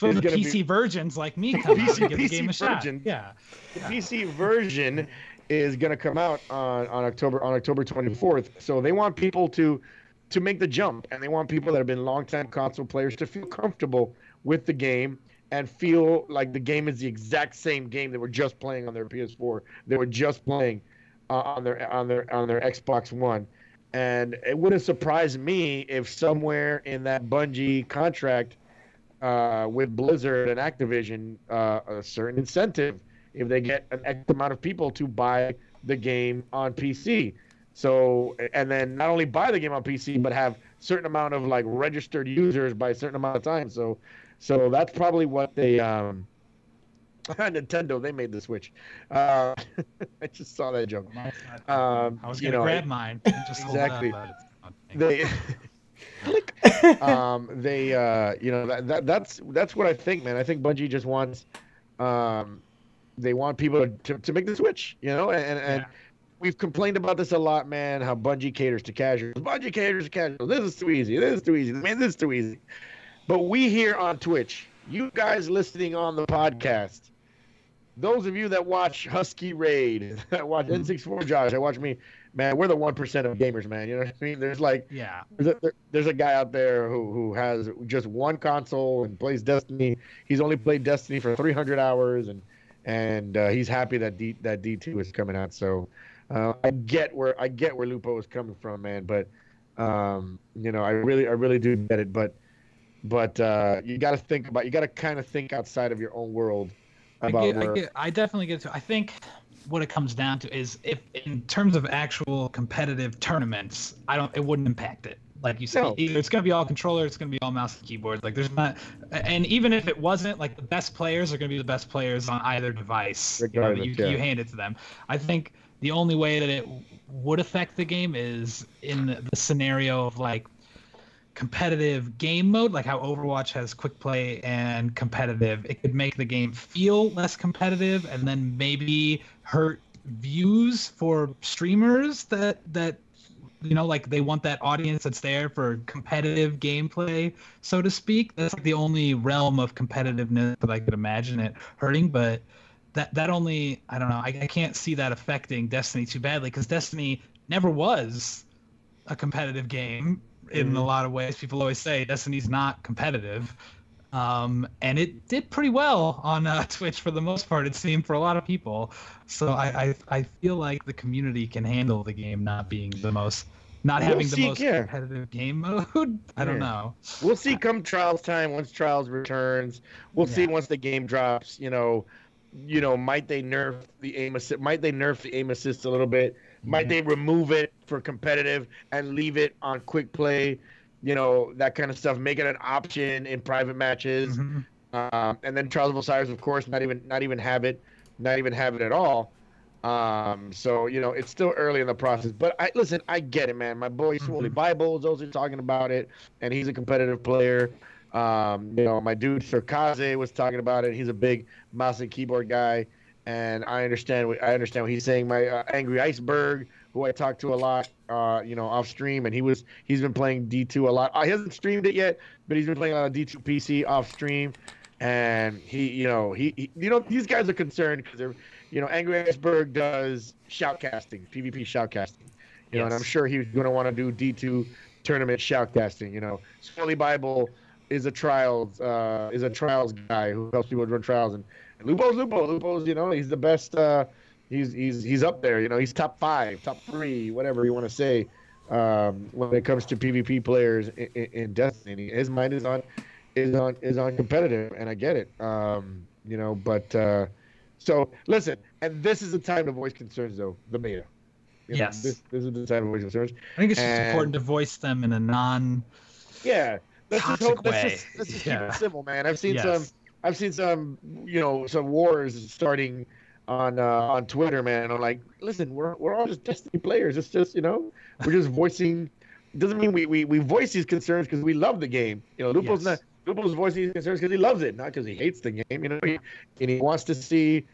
so is the gonna be- pc virgins like me come out PC and give the game a shot yeah the PC version is going to come out on, on October on October 24th. So they want people to to make the jump, and they want people that have been longtime console players to feel comfortable with the game and feel like the game is the exact same game they were just playing on their PS4. They were just playing uh, on their on their on their Xbox One. And it wouldn't surprise me if somewhere in that Bungie contract uh, with Blizzard and Activision uh, a certain incentive if they get an X amount of people to buy the game on PC. So and then not only buy the game on PC but have certain amount of like registered users by a certain amount of time. So so that's probably what they um Nintendo they made the switch. Uh, I just saw that joke. Um, i was gonna know, grab mine and just exactly. hold up, but it's not- they click. Um, they uh, you know that, that that's that's what I think, man. I think Bungie just wants um, they want people to, to make the switch, you know, and and Yeah. we've complained about this a lot, man. How Bungie caters to casuals. Bungie caters to casuals. This is too easy. This is too easy. Man, this is too easy. But we here on Twitch, you guys listening on the podcast, those of you that watch Husky Raid, that watch N64 Josh, that watch me, man, we're the one percent of gamers, man. You know what I mean? There's like yeah there's a, there- there's a guy out there who, who has just one console and plays Destiny. He's only played Destiny for 300 hours, and and uh, he's happy that D that D2 is coming out. So uh, I get where I get where Lupo is coming from, man. But um, you know, I really I really do get it. But but uh, you got to think about you got to kind of think outside of your own world I get, where. I get, I definitely get to. I think what it comes down to is if, in terms of actual competitive tournaments, I don't, it wouldn't impact it. Like you said, No. either it's going to be all controller, it's going to be all mouse and keyboard. Like there's not, and even if it wasn't, like the best players are going to be the best players on either device. You, know, you, yeah. you hand it to them. I think the only way that it would affect the game is in the scenario of like competitive game mode, like how Overwatch has quick play and competitive, it could make the game feel less competitive and then maybe hurt views for streamers that that you know like they want that audience that's there for competitive gameplay so to speak. That's like the only realm of competitiveness that i could imagine it hurting but that that only i don't know i, I can't see that affecting destiny too badly because destiny never was a competitive game in a lot of ways people always say destiny's not competitive Um, and it did pretty well on uh, Twitch for the most part. It seemed for a lot of people. So I, I I feel like the community can handle the game not being the most not We'll having the most yeah. competitive game mode. I don't know. We'll see come trials time once trials returns. We'll see once the game drops. You know, you know, might they nerf the aim assist? Might they nerf the aim assist a little bit? Might they remove it for competitive and leave it on quick play? You know, that kind of stuff. Make it an option in private matches. Mhm. Um, and then Trials of Osiris, of course, not even not even have it, not even have it at all. Um, so you know, it's still early in the process. But I listen, I get it, man. My boy Swoley Mhm. Bible is also talking about it, and he's a competitive player. Um, you know, my dude Surkaze was talking about it. He's a big mouse and keyboard guy, and I understand what I understand what he's saying. My uh, Angry Iceberg, who I talk to a lot, uh, you know, off stream, and he was he's been playing D2 a lot. Uh, he hasn't streamed it yet, but he's been playing a lot of D2 PC off stream, and he, you know, he, he you know, these guys are concerned because they're, you know, Angry Iceberg does shoutcasting, PvP shoutcasting, you know, and I'm sure he's going to want to do D2 tournament shoutcasting. You know, Swoley Bible is a trials uh, is a trials guy who helps people run trials, and Lupo's Lupo. Lupo's you know he's the best. Uh, he's he's he's up there. You know he's top five, top three, whatever you want to say. Um, when it comes to PvP players in, in, in Destiny, his mind is on is on is on competitive, and I get it. Um, you know, but uh, so listen, and this is the time to voice concerns, though the beta. You know, Yes. this, this is the time to voice concerns. I think it's just important to voice them in a non. Yeah, let's just Toxic hope. Let's way. just, let's just Yeah. keep it civil, man. I've seen Yes. some. I've seen some. You know, some wars starting on uh, on Twitter, man. I'm like, listen, we're we're all just Destiny players. It's just you know, we're just voicing. Doesn't mean we we, we voice these concerns because we love the game. You know, Lupo's Yes. not. Lupo's voicing these concerns because he loves it, not because he hates the game. You know, he, and he wants to see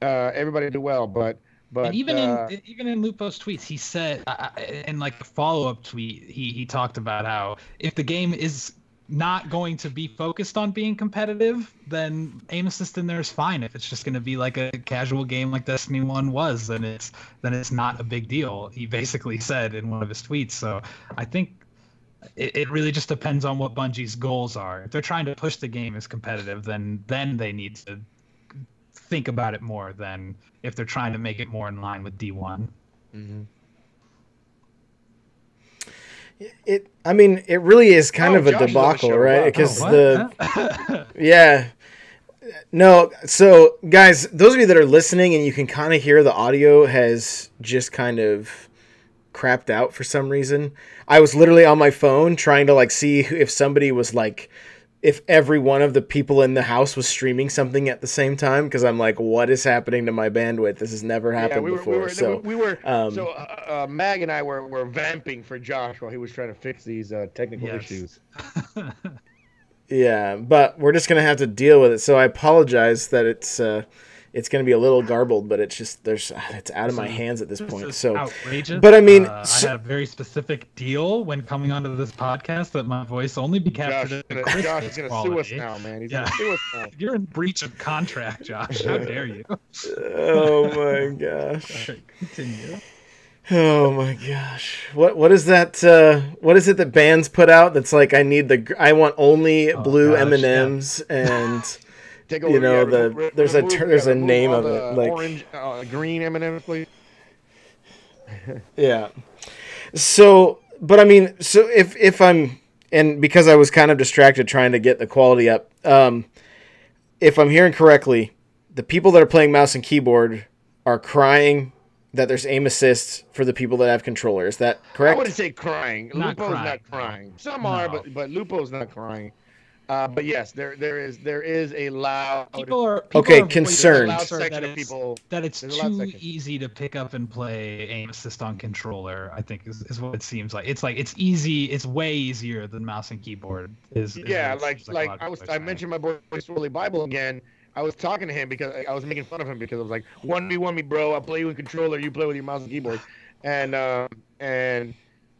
uh, everybody do well. But but and even uh, in even in Lupo's tweets, he said, uh, in like a follow up tweet, he he talked about how if the game is not going to be focused on being competitive, then aim assist in there is fine. If it's just going to be like a casual game like Destiny One was, then it's then it's not a big deal. He basically said in one of his tweets. So I think. It, it really just depends on what Bungie's goals are. If they're trying to push the game as competitive, then then they need to think about it more than if they're trying to make it more in line with D1. mhm. It. I mean, it really is kind Oh, of a Josh is on the debacle, show. right? Because Oh, the? Yeah. No, so guys, those of you that are listening and you can kind of hear the audio has just kind of crapped out for some reason. I was literally on my phone trying to like see if somebody was like if every one of the people in the house was streaming something at the same time because I'm like what is happening to my bandwidth? This has never happened yeah, we were, before. we were, so we were um, so uh, uh, Mag and I were, were vamping for Josh while he was trying to fix these uh, technical Yes. issues. Yeah, but we're just gonna have to deal with it. So I apologize that it's it's gonna be a little garbled, but it's just there's it's out of my hands at this This point. So outrageous. but I mean, Uh, so- I had a very specific deal when coming onto this podcast that my voice only be captured is at the gonna, Josh is gonna sue us now, man. He's Yeah. gonna sue us now. You're in breach of contract, Josh. How dare you? oh my gosh. Sorry, Continue. Oh my gosh. What what is that uh what is it that bands put out that's like I need the I want only Oh, blue. M&Ms and Take You know, the- re- there's a remove- ter- there's a name all of it, like- orange, uh, green M&Ms, please. yeah. So but I mean so if if I'm and because I was kind of distracted trying to get the quality up um if I'm hearing correctly the people that are playing mouse and keyboard are crying that there's aim assist for the people that have controller. Is that correct? I correct? wouldn't say crying. Not Lupo's crying, not crying. Some are, but but Lupo's not crying. Uh, but yes, there there is there is a loud People are people Okay, are way concerned. loud that of it's- people. that it's There's a lot of too easy to pick up and play aim assist on controller. I think is, is what it seems like. It's like it's easy. It's way easier than mouse and keyboard. Is, is Yeah, what it like like I was I saying. mentioned my boy Swirly Bible again. I was talking to him because I- I was making fun of him because I was like, one v one me, bro. I play you in controller, you play with your mouse and keyboard, and um, and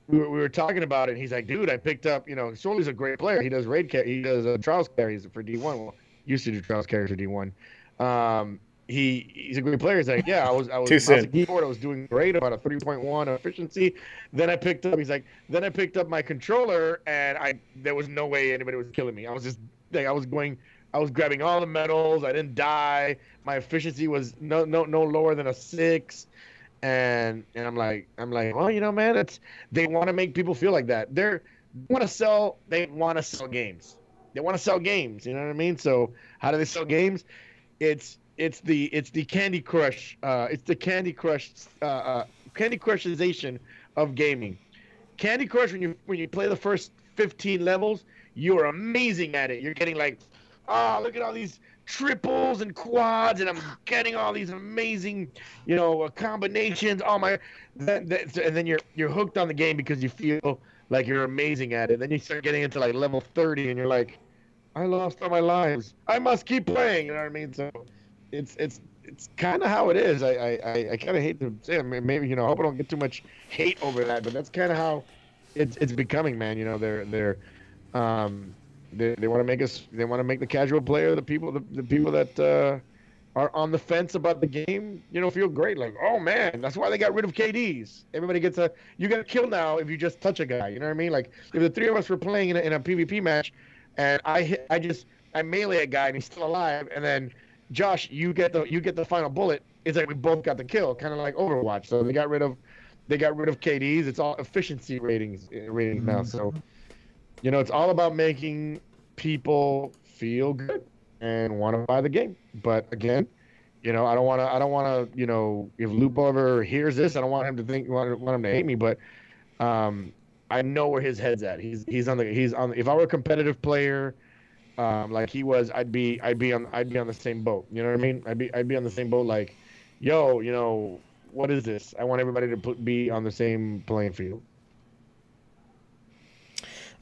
we were, we were talking about it. And he's like, dude, I picked up. You know, Swirly's a great player. He does raid car- he does uh, trials carries for D one. Well, used to do trials carries for D one. Um, he he's a great player. He's like, yeah, I was I was Too soon. and keyboard. I was doing great, about a three point one efficiency. Then I picked up. He's like, then I picked up my controller, and I there was no way anybody was killing me. I was just like I was going, I was grabbing all the medals. I didn't die. My efficiency was no no no lower than a six, and and I'm like I'm like, well, you know, man, it's they want to make people feel like that. They're want to sell. They want to sell games. They want to sell games. You know what I mean? So how do they sell games? It's it's the it's the Candy Crush. Uh, it's the Candy Crush. Uh, uh, Candy Crushization of gaming. Candy Crush when you when you play the first 15 levels, you're amazing at it. You're getting like, oh, look at all these triples and quads, and I'm getting all these amazing, you know, uh, combinations. All my, that, that, and then you're you're hooked on the game because you feel like you're amazing at it. Then you start getting into like level 30, and you're like, I lost all my lives. I must keep playing. You know what I mean? So, it's it's it's kind of how it is. I I, I kind of hate to say it. Maybe you know, I hope I don't get too much hate over that, but that's kind of how it's it's becoming, man. You know, they're they're um they they want to make us they want to make the casual player, the people the, the people that uh, are on the fence about the game, you know, feel great. Like, oh man, that's why they got rid of KDs. Everybody gets a you get a kill now if you just touch a guy. You know what I mean? Like if the three of us were playing in a, in a PvP match, and I hit I just I melee a guy and he's still alive, and then Josh, you get the you get the final bullet. It's like we both got the kill, kind of like Overwatch. So they got rid of they got rid of KDs. It's all efficiency ratings ratings now. So you know, it's all about making people feel good and want to buy the game. But again, you know, I don't want to. I don't want to. You know, if Lupo ever hears this, I don't want him to think want, want him to hate me. But um, I know where his head's at. He's he's on the he's on. The, If I were a competitive player um, like he was, I'd be I'd be on I'd be on the same boat. You know what I mean? I'd be I'd be on the same boat. Like, yo, you know, what is this? I want everybody to put, be on the same playing field.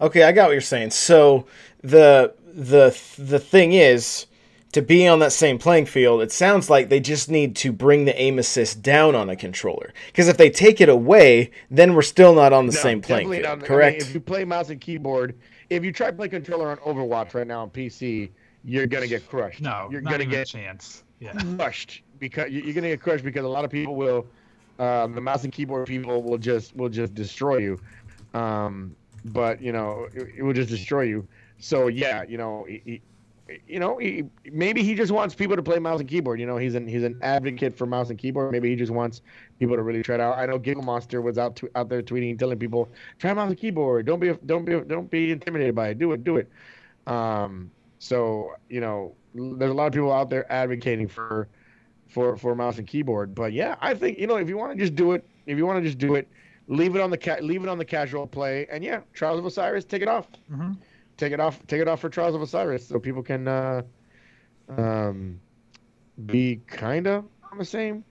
Okay, I got what you're saying. So the the the thing is to be on that same playing field, it sounds like they just need to bring the aim assist down on a controller. Because if they take it away, then we're still not on the no, same playing field. Not, correct? I mean, if you play mouse and keyboard, if you try to play controller on Overwatch right now on PC, you're gonna get crushed. No, you're gonna get a chance. Yeah. crushed because you're gonna get crushed because a lot of people will, um, the mouse and keyboard people will just will just destroy you. Um, but you know, it, it, will just destroy you. So yeah, you know, he, you know, he, maybe he just wants people to play mouse and keyboard. You know, he's an he's an advocate for mouse and keyboard. Maybe he just wants people to really try it out. I know Giggle Monster was out to, out there tweeting, telling people, try mouse and keyboard. Don't be don't be don't be intimidated by it. Do it, do it. Um, so you know, there's a lot of people out there advocating for for for mouse and keyboard. But yeah, I think you know if you want to just do it, if you want to just do it, leave it on the ca- leave it on the casual play, and yeah, Trials of Osiris, take it off. Mm-hmm take it off take it off for Trials of Osiris so people can uh, um, be kind of on the same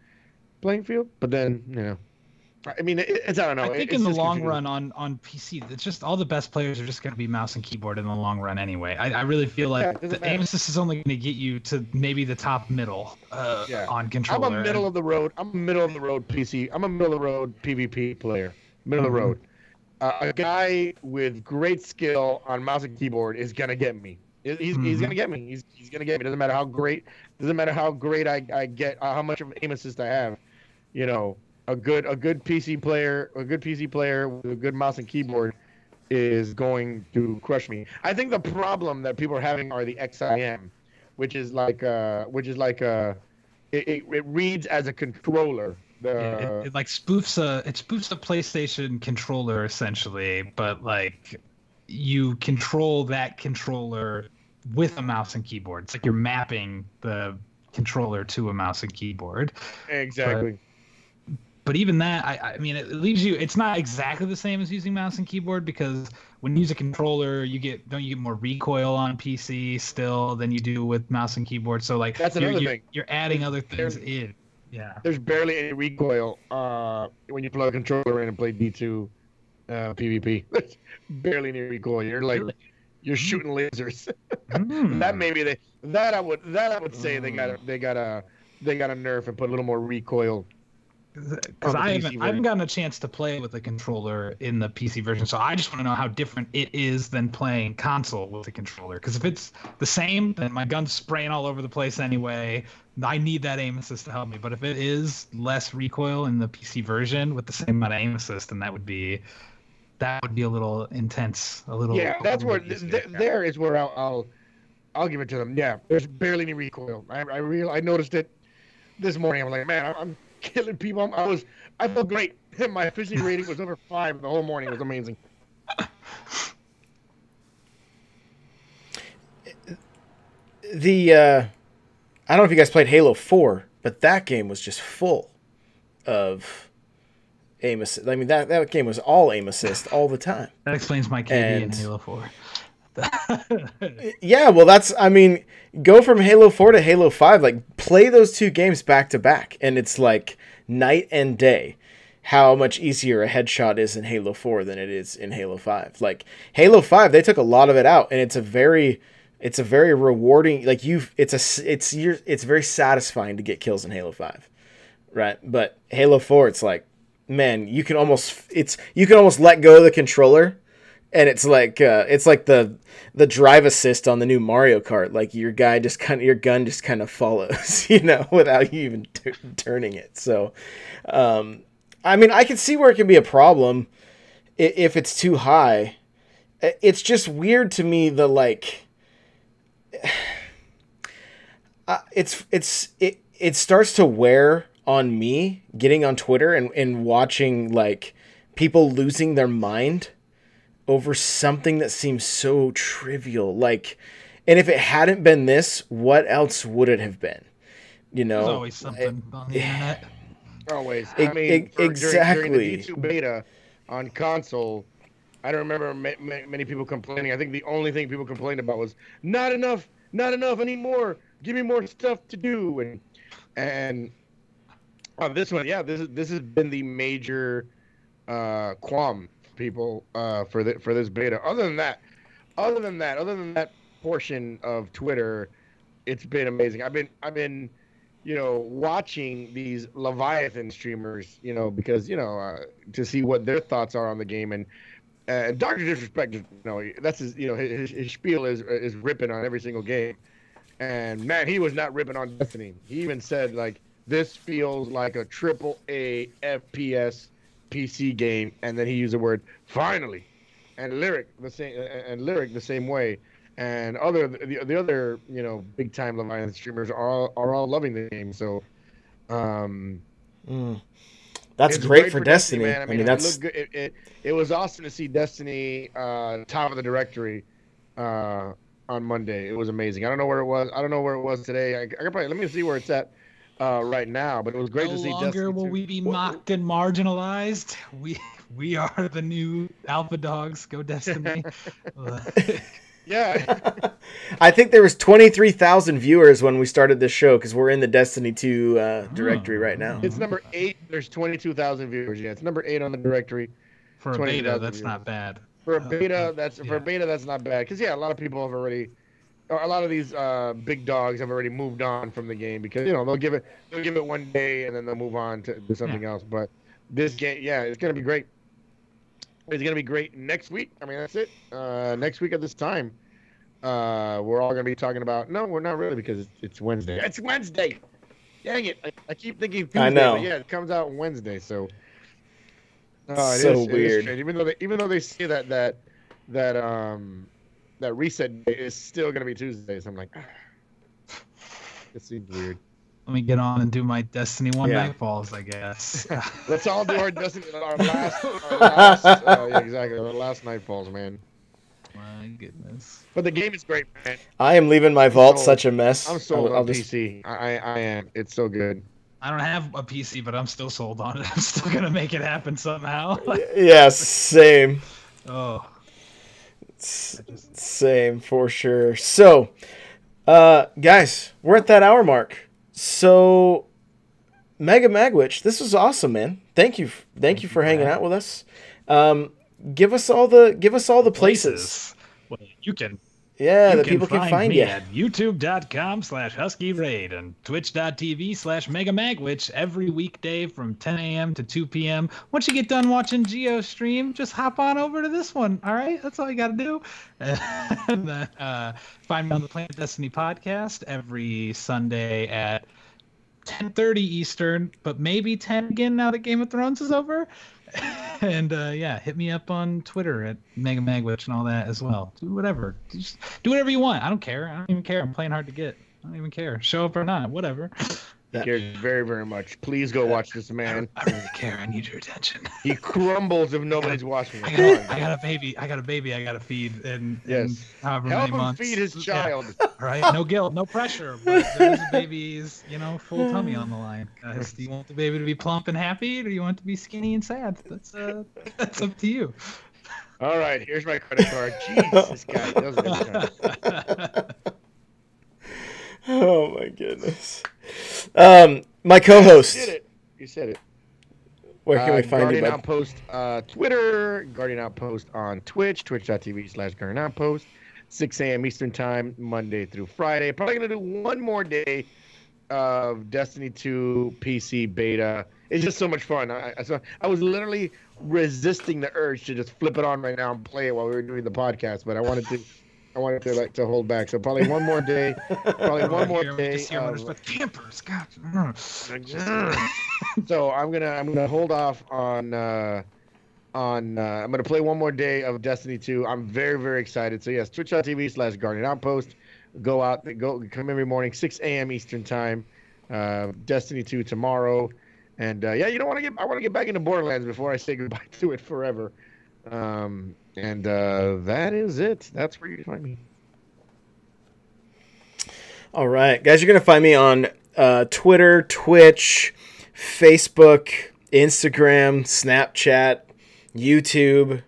playing field. But then you know, I mean, it's I don't know. I think it, in the long confusing. run on on PC, it's just all the best players are just going to be mouse and keyboard in the long run anyway. I, I really feel like yeah, the aim assist is only going to get you to maybe the top middle uh, yeah. on controller. I'm a middle of the road. I'm a middle of the road PC. I'm a middle of the road PvP player. Middle mm-hmm. of the mm-hmm. road uh, a guy with great skill on mouse and keyboard is gonna get me. He's, mm-hmm. he's gonna get me. He's, he's gonna get me. Doesn't matter how great. Doesn't matter how great I, I get. Uh, how much of aim assist I have. You know, a good a good PC player, a good PC player with a good mouse and keyboard is going to crush me. I think the problem that people are having are the XIM, which is like uh, which is like uh, it, it, it reads as a controller the... It, it, like spoofs a it spoofs a PlayStation controller essentially, but like you control that controller with a mouse and keyboard. It's like you're mapping the controller to a mouse and keyboard. Exactly. But, but even that, I, I mean, it leaves you. It's not exactly the same as using mouse and keyboard because when you use a controller, you get don't you get more recoil on PC still than you do with mouse and keyboard. So like that's another you're, thing. You're adding other things in. Yeah. There's barely any recoil uh, when you plug a controller in and play D2 uh, PvP. There's barely any recoil. You're like really? you're hmm. shooting lasers. mm. That maybe they that I would that I would say mm. they got a, hmm. they got a they got a nerf and put a little more recoil because I haven't I haven't gotten a chance to play with the controller in the PC version, so I just want to know how different it is than playing console with the controller. Because if it's the same, then my gun's spraying all over the place anyway. I need that aim assist to help me. But if it is less recoil in the PC version with the same amount of aim assist, then that would be that would be a little intense, a little. Yeah, that's where th- there is where I'll, I'll I'll give it to them. Yeah, there's barely any recoil. I I real I noticed it this morning. I'm like, man, I'm, I'm killing people. I'm, was I felt great. My efficiency rating was over five the whole morning. It was amazing. The uh, I don't know if you guys played Halo Four, but that game was just full of aim assist. I mean that that game was all aim assist all the time. That explains my KD in Halo 4. Yeah, well, that's I mean, go from Halo Four to Halo Five. Like play those two games back to back, and it's like night and day. How much easier a headshot is in Halo Four than it is in Halo Five. Like Halo Five, they took a lot of it out, and it's a very, it's a very rewarding. Like you, it's a it's you're, it's very satisfying to get kills in Halo Five, right? But Halo Four, it's like, man, you can almost, it's you can almost let go of the controller and it's like uh, it's like the the drive assist on the new Mario Kart. Like your guy just kind of your gun just kind of follows, you know, without you even t- turning it. So, um, I mean, I can see where it can be a problem if it's too high. It's just weird to me the like. Uh, it's it's it it starts to wear on me getting on Twitter and, and watching like people losing their mind over something that seems so trivial. Like, and if it hadn't been this, what else would it have been? You know, There's always something on the internet. Always. I mean, e- for- exactly. During, the D2 beta on console, I don't remember ma- ma- many people complaining. I think the only thing people complained about was not enough, not enough, anymore. Give me more stuff to do. And and on this one, yeah, this is this has been the major uh, qualm for people uh, for the, for this beta. Other than that, other than that, other than that portion of Twitter, it's been amazing. I've been I've been you know watching these Leviathan streamers, you know, because you know uh, to see what their thoughts are on the game and. Uh, Doctor Disrespect, you know, that's his, you know, his, his spiel is is ripping on every single game, and man, he was not ripping on Destiny. He even said like, "This feels like a triple A FPS PC game," and then he used the word "finally," and Lirik the same, and Lirik the same way, and other the, the other you know big time Leviathan streamers are all, are all loving the game. So, um, Mm. that's it's great, for Destiny. man. I I mean, mean, that's it, good. It, it, it was awesome to see Destiny uh, top of the directory uh, on Monday. It was amazing. I don't know where it was. I don't know where it was today. I, I could probably let me see where it's at uh, right now. But it was great no to see. No longer Destiny will 2. we be What- mocked and marginalized. We we are the new alpha dogs. Go Destiny. Yeah, I think there was twenty three thousand viewers when we started this show because we're in the Destiny two uh, directory right now. it's number eight. There's 22,000 viewers. Yeah, it's number eight on the directory. for a beta, that's viewers. not bad. For a Uh, beta, that's for a beta, that's not bad. Because yeah, a lot of people have already, or a lot of these uh, big dogs have already moved on from the game because you know they'll give it, they'll give it one day and then they'll move on to, to something else. But this game, yeah, it's gonna be great. It's gonna be great next week. I mean, that's it. Uh, next week at this time, uh, we're all gonna be talking about. No, we're not really because it's, it's Wednesday. It's Wednesday. Dang it! I, I keep thinking Tuesday, I know. but yeah, it comes out Wednesday. So. Oh, it So is- it is weird. strange. Even though they, even though they say that that that um that reset day is still gonna be Tuesdays, I'm like, it seems weird. Let me get on and do my Destiny One Yeah. Nightfalls, I guess. Let's all do our Destiny, our last, our last uh, yeah, exactly, our last Nightfalls, man. my goodness. But the game is great, man. I am leaving my vault sold. such a mess. I'm sold I'll, I'll on just PC. I, I I am. It's so good. I don't have a PC, but I'm still sold on it. I'm still gonna make it happen somehow. yeah, same, oh, Same for sure. So, uh, guys, we're at that hour mark. So, Mega Magwitch, this was awesome, man. Thank you, thank you for hanging out with us. Um, give us all the give us all the places. Well, you can Yeah, that people can find me you. at youtube.com slash husky raid and twitch.tv slash mega magwitch every weekday from 10 a.m. to 2 p.m. Once you get done watching Geo stream, just hop on over to this one. All right, that's all you got to do. and then, uh, find me on the Planet Destiny podcast every Sunday at 10:30 Eastern, but maybe 10 again now that Game of Thrones is over. and uh, yeah, hit me up on Twitter at Mega Magwitch and all that as well. Do whatever. Just do whatever you want. I don't care. I don't even care. I'm playing hard to get. I don't even care. Show up or not, whatever. He cares very, very much. Please go watch this man. I really care. I need your attention. He crumbles if nobody's watching. I got, I got a baby. I got a baby. I got to feed. And, Yes. and however Help many him months. feed his Yeah, child. right? No guilt, no pressure. But there's a baby's, you know, full tummy on the line. Guys, do you want the baby to be plump and happy, or do you want it to be skinny and sad? That's uh, that's up to you. All right, here's my credit card. Jeez, this guy doesn't have time. Oh my goodness. Um, my co-host. You. You said it. Where can Uh, we find Guardian you? bud? Outpost uh, Twitter, Guardian Outpost on Twitch, twitch.tv slash Guardian Outpost, 6 a.m. Eastern Time, Monday through Friday. Probably going to do one more day of Destiny 2 PC beta. It's just so much fun. I, I, so I was literally resisting the urge to just flip it on right now and play it while we were doing the podcast, but I wanted to. I wanted to like to hold back, so probably one more day, probably one more Here, day. Just hear but campers, God. so I'm gonna I'm gonna hold off on uh, on uh, I'm gonna play one more day of Destiny 2. I'm very very excited. So yes, Twitch.tv slash Guardian Outpost. Go out, go come every morning 6 a.m. Eastern time. Uh, Destiny 2 tomorrow, and uh, yeah, you don't want to get I want to get back into Borderlands before I say goodbye to it forever. Um, and uh, that is it. That's where you find me. All right, guys, you're gonna find me on uh, Twitter, Twitch, Facebook, Instagram, Snapchat, YouTube.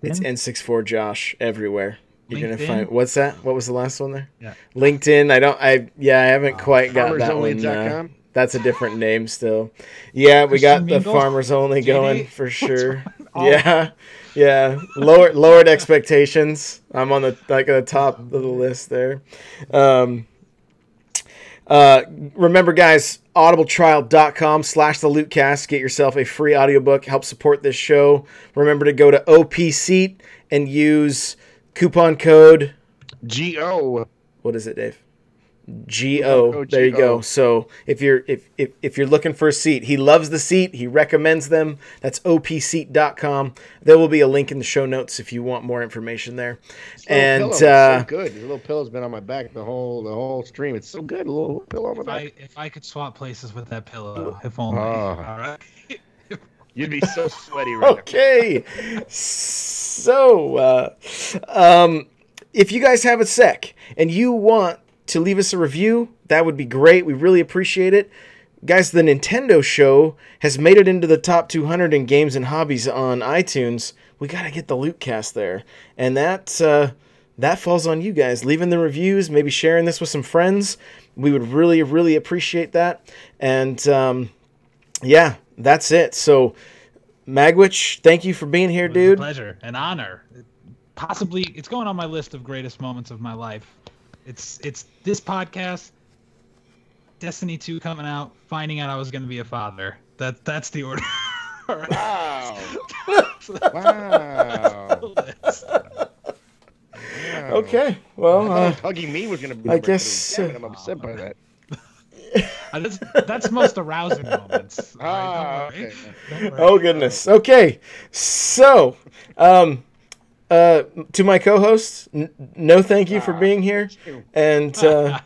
It's N64 Josh everywhere. You're gonna find what's that? What was the last one there? Yeah. LinkedIn. I don't. I yeah. I haven't quite got that one. Uh, that's a different name still. Yeah, we got Christian the Mingle? farmers only JD? going for sure. Oh. Yeah, yeah. Lower lowered expectations. I'm on the like the top of the list there. Um, uh, remember, guys, audibletrial.com slash the lootcast. Get yourself a free audiobook. Help support this show. Remember to go to OP Seat and use coupon code. Go. What is it, Dave? Go. There you go. GO. So if you're if, if if you're looking for a seat, he loves the seat. He recommends them. That's opseat.com. There will be a link in the show notes if you want more information there. This And uh, so good. This little pillow's been on my back the whole the whole stream. It's so good. A little pillow on my If I, if I could swap places with that pillow, if only. Oh. All right. You'd be so sweaty right okay. So, uh, um, if you guys have a sec and you want to leave us a review, that would be great. We really appreciate it. Guys, the Nintendo show has made it into the top 200 in games and hobbies on iTunes. We got to get the Lootcast there. And that uh, that falls on you guys. Leaving the reviews, maybe sharing this with some friends. We would really, really appreciate that. And um, yeah, that's it. So, Magwitch, thank you for being here, It was a dude. pleasure, an honor. Possibly, it's going on my list of greatest moments of my life. It's it's this podcast, Destiny 2 coming out, finding out I was going to be a father. That that's the order. Wow. Wow. Wow. Okay, well, uh, hugging me was gonna be. I guess, Damn it, uh, I'm upset by that. Uh, that's, that's most arousing moments. all Ah, right? Don't worry. okay. Oh goodness. Okay, so, um, uh, to my co-hosts, n- no, thank you for being here, and uh,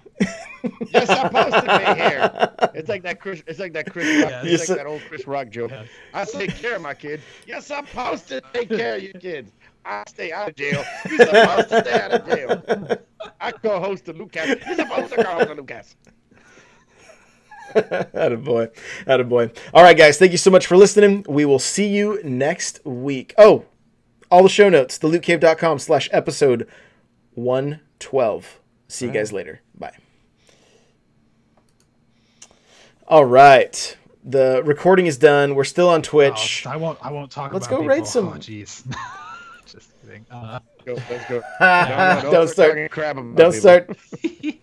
You're supposed to be here. It's like that Chris. It's like that Chris. Rock, Yeah. it's like said- that old Chris Rock joke. Yeah. I take care of my kids. You're supposed to take care of your kids. I stay out of jail. You're supposed to stay out of jail. I co-host the Lootcast. You're supposed to co-host the Lootcast. attaboy, attaboy. All right, guys, thank you so much for listening. We will see you next week. Oh, all the show notes, thelootcast.com slash episode 112. See you guys later. Bye. All right. The recording is done. We're still on Twitch. Oh, I won't. I won't talk Let's about. go people. raid some- Oh, jeez. Just kidding. Uh, Go, let's go. don't start. talking crap about Don't people start.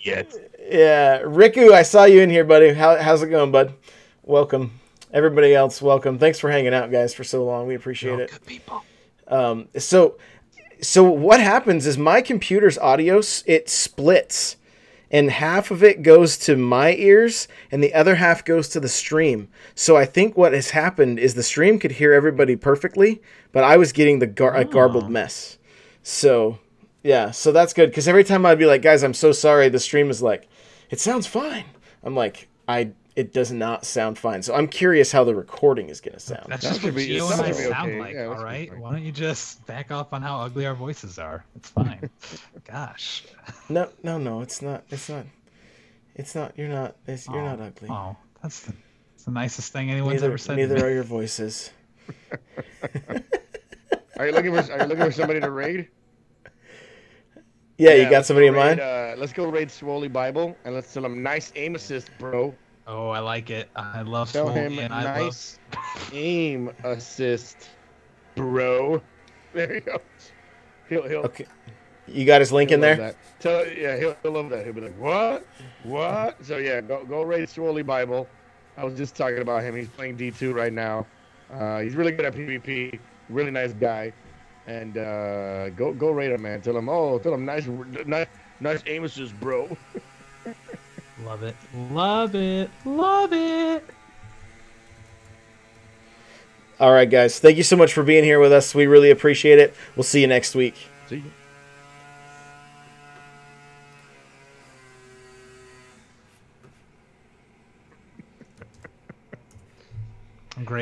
yet. Yeah, Riku, I saw you in here, buddy. How, how's it going, bud? Welcome. Everybody else, welcome. Thanks for hanging out, guys, for so long. We appreciate no it. good people. Um, so, so what happens is my computer's audio it splits, and half of it goes to my ears and the other half goes to the stream. So I think what has happened is the stream could hear everybody perfectly, but I was getting the gar- a garbled Oh. mess. So yeah, so that's good because every time I'd be like, guys, I'm so sorry, the stream is like, it sounds fine. I'm like, I it does not sound fine. So I'm curious how the recording is gonna sound. That's That just should what be- Gio that and I should be sound okay. like, Yeah, that all should be right? fine. Why don't you just back off on how ugly our voices are? It's fine. Gosh. No, no, no, it's not. It's not. It's not. You're not. It's, you're Oh, not ugly. Oh, that's the, that's the nicest thing anyone's neither ever said. to me. neither are your voices. Are you looking for Are you looking for somebody to raid? Yeah, you got somebody go in mind? Uh, let's go raid Swoley Bible and let's tell him nice aim assist, bro. Oh, I like it. I love Tell Swole him and I nice aim assist, bro. There you go. He'll he'll. Okay. You got his link he'll in love there? That. Tell yeah, he'll, he'll love that. He'll be like, what, what? So yeah, go go raid Swoley Bible. I was just talking about him. He's playing D two right now. Uh, he's really good at PvP. Really nice guy. And uh, go go raid him, man. Tell him, oh, tell him nice nice nice aim assist, bro. love. Love it. Love it. Love it. All right, guys. Thank you so much for being here with us. We really appreciate it. We'll see you next week. See you. Great.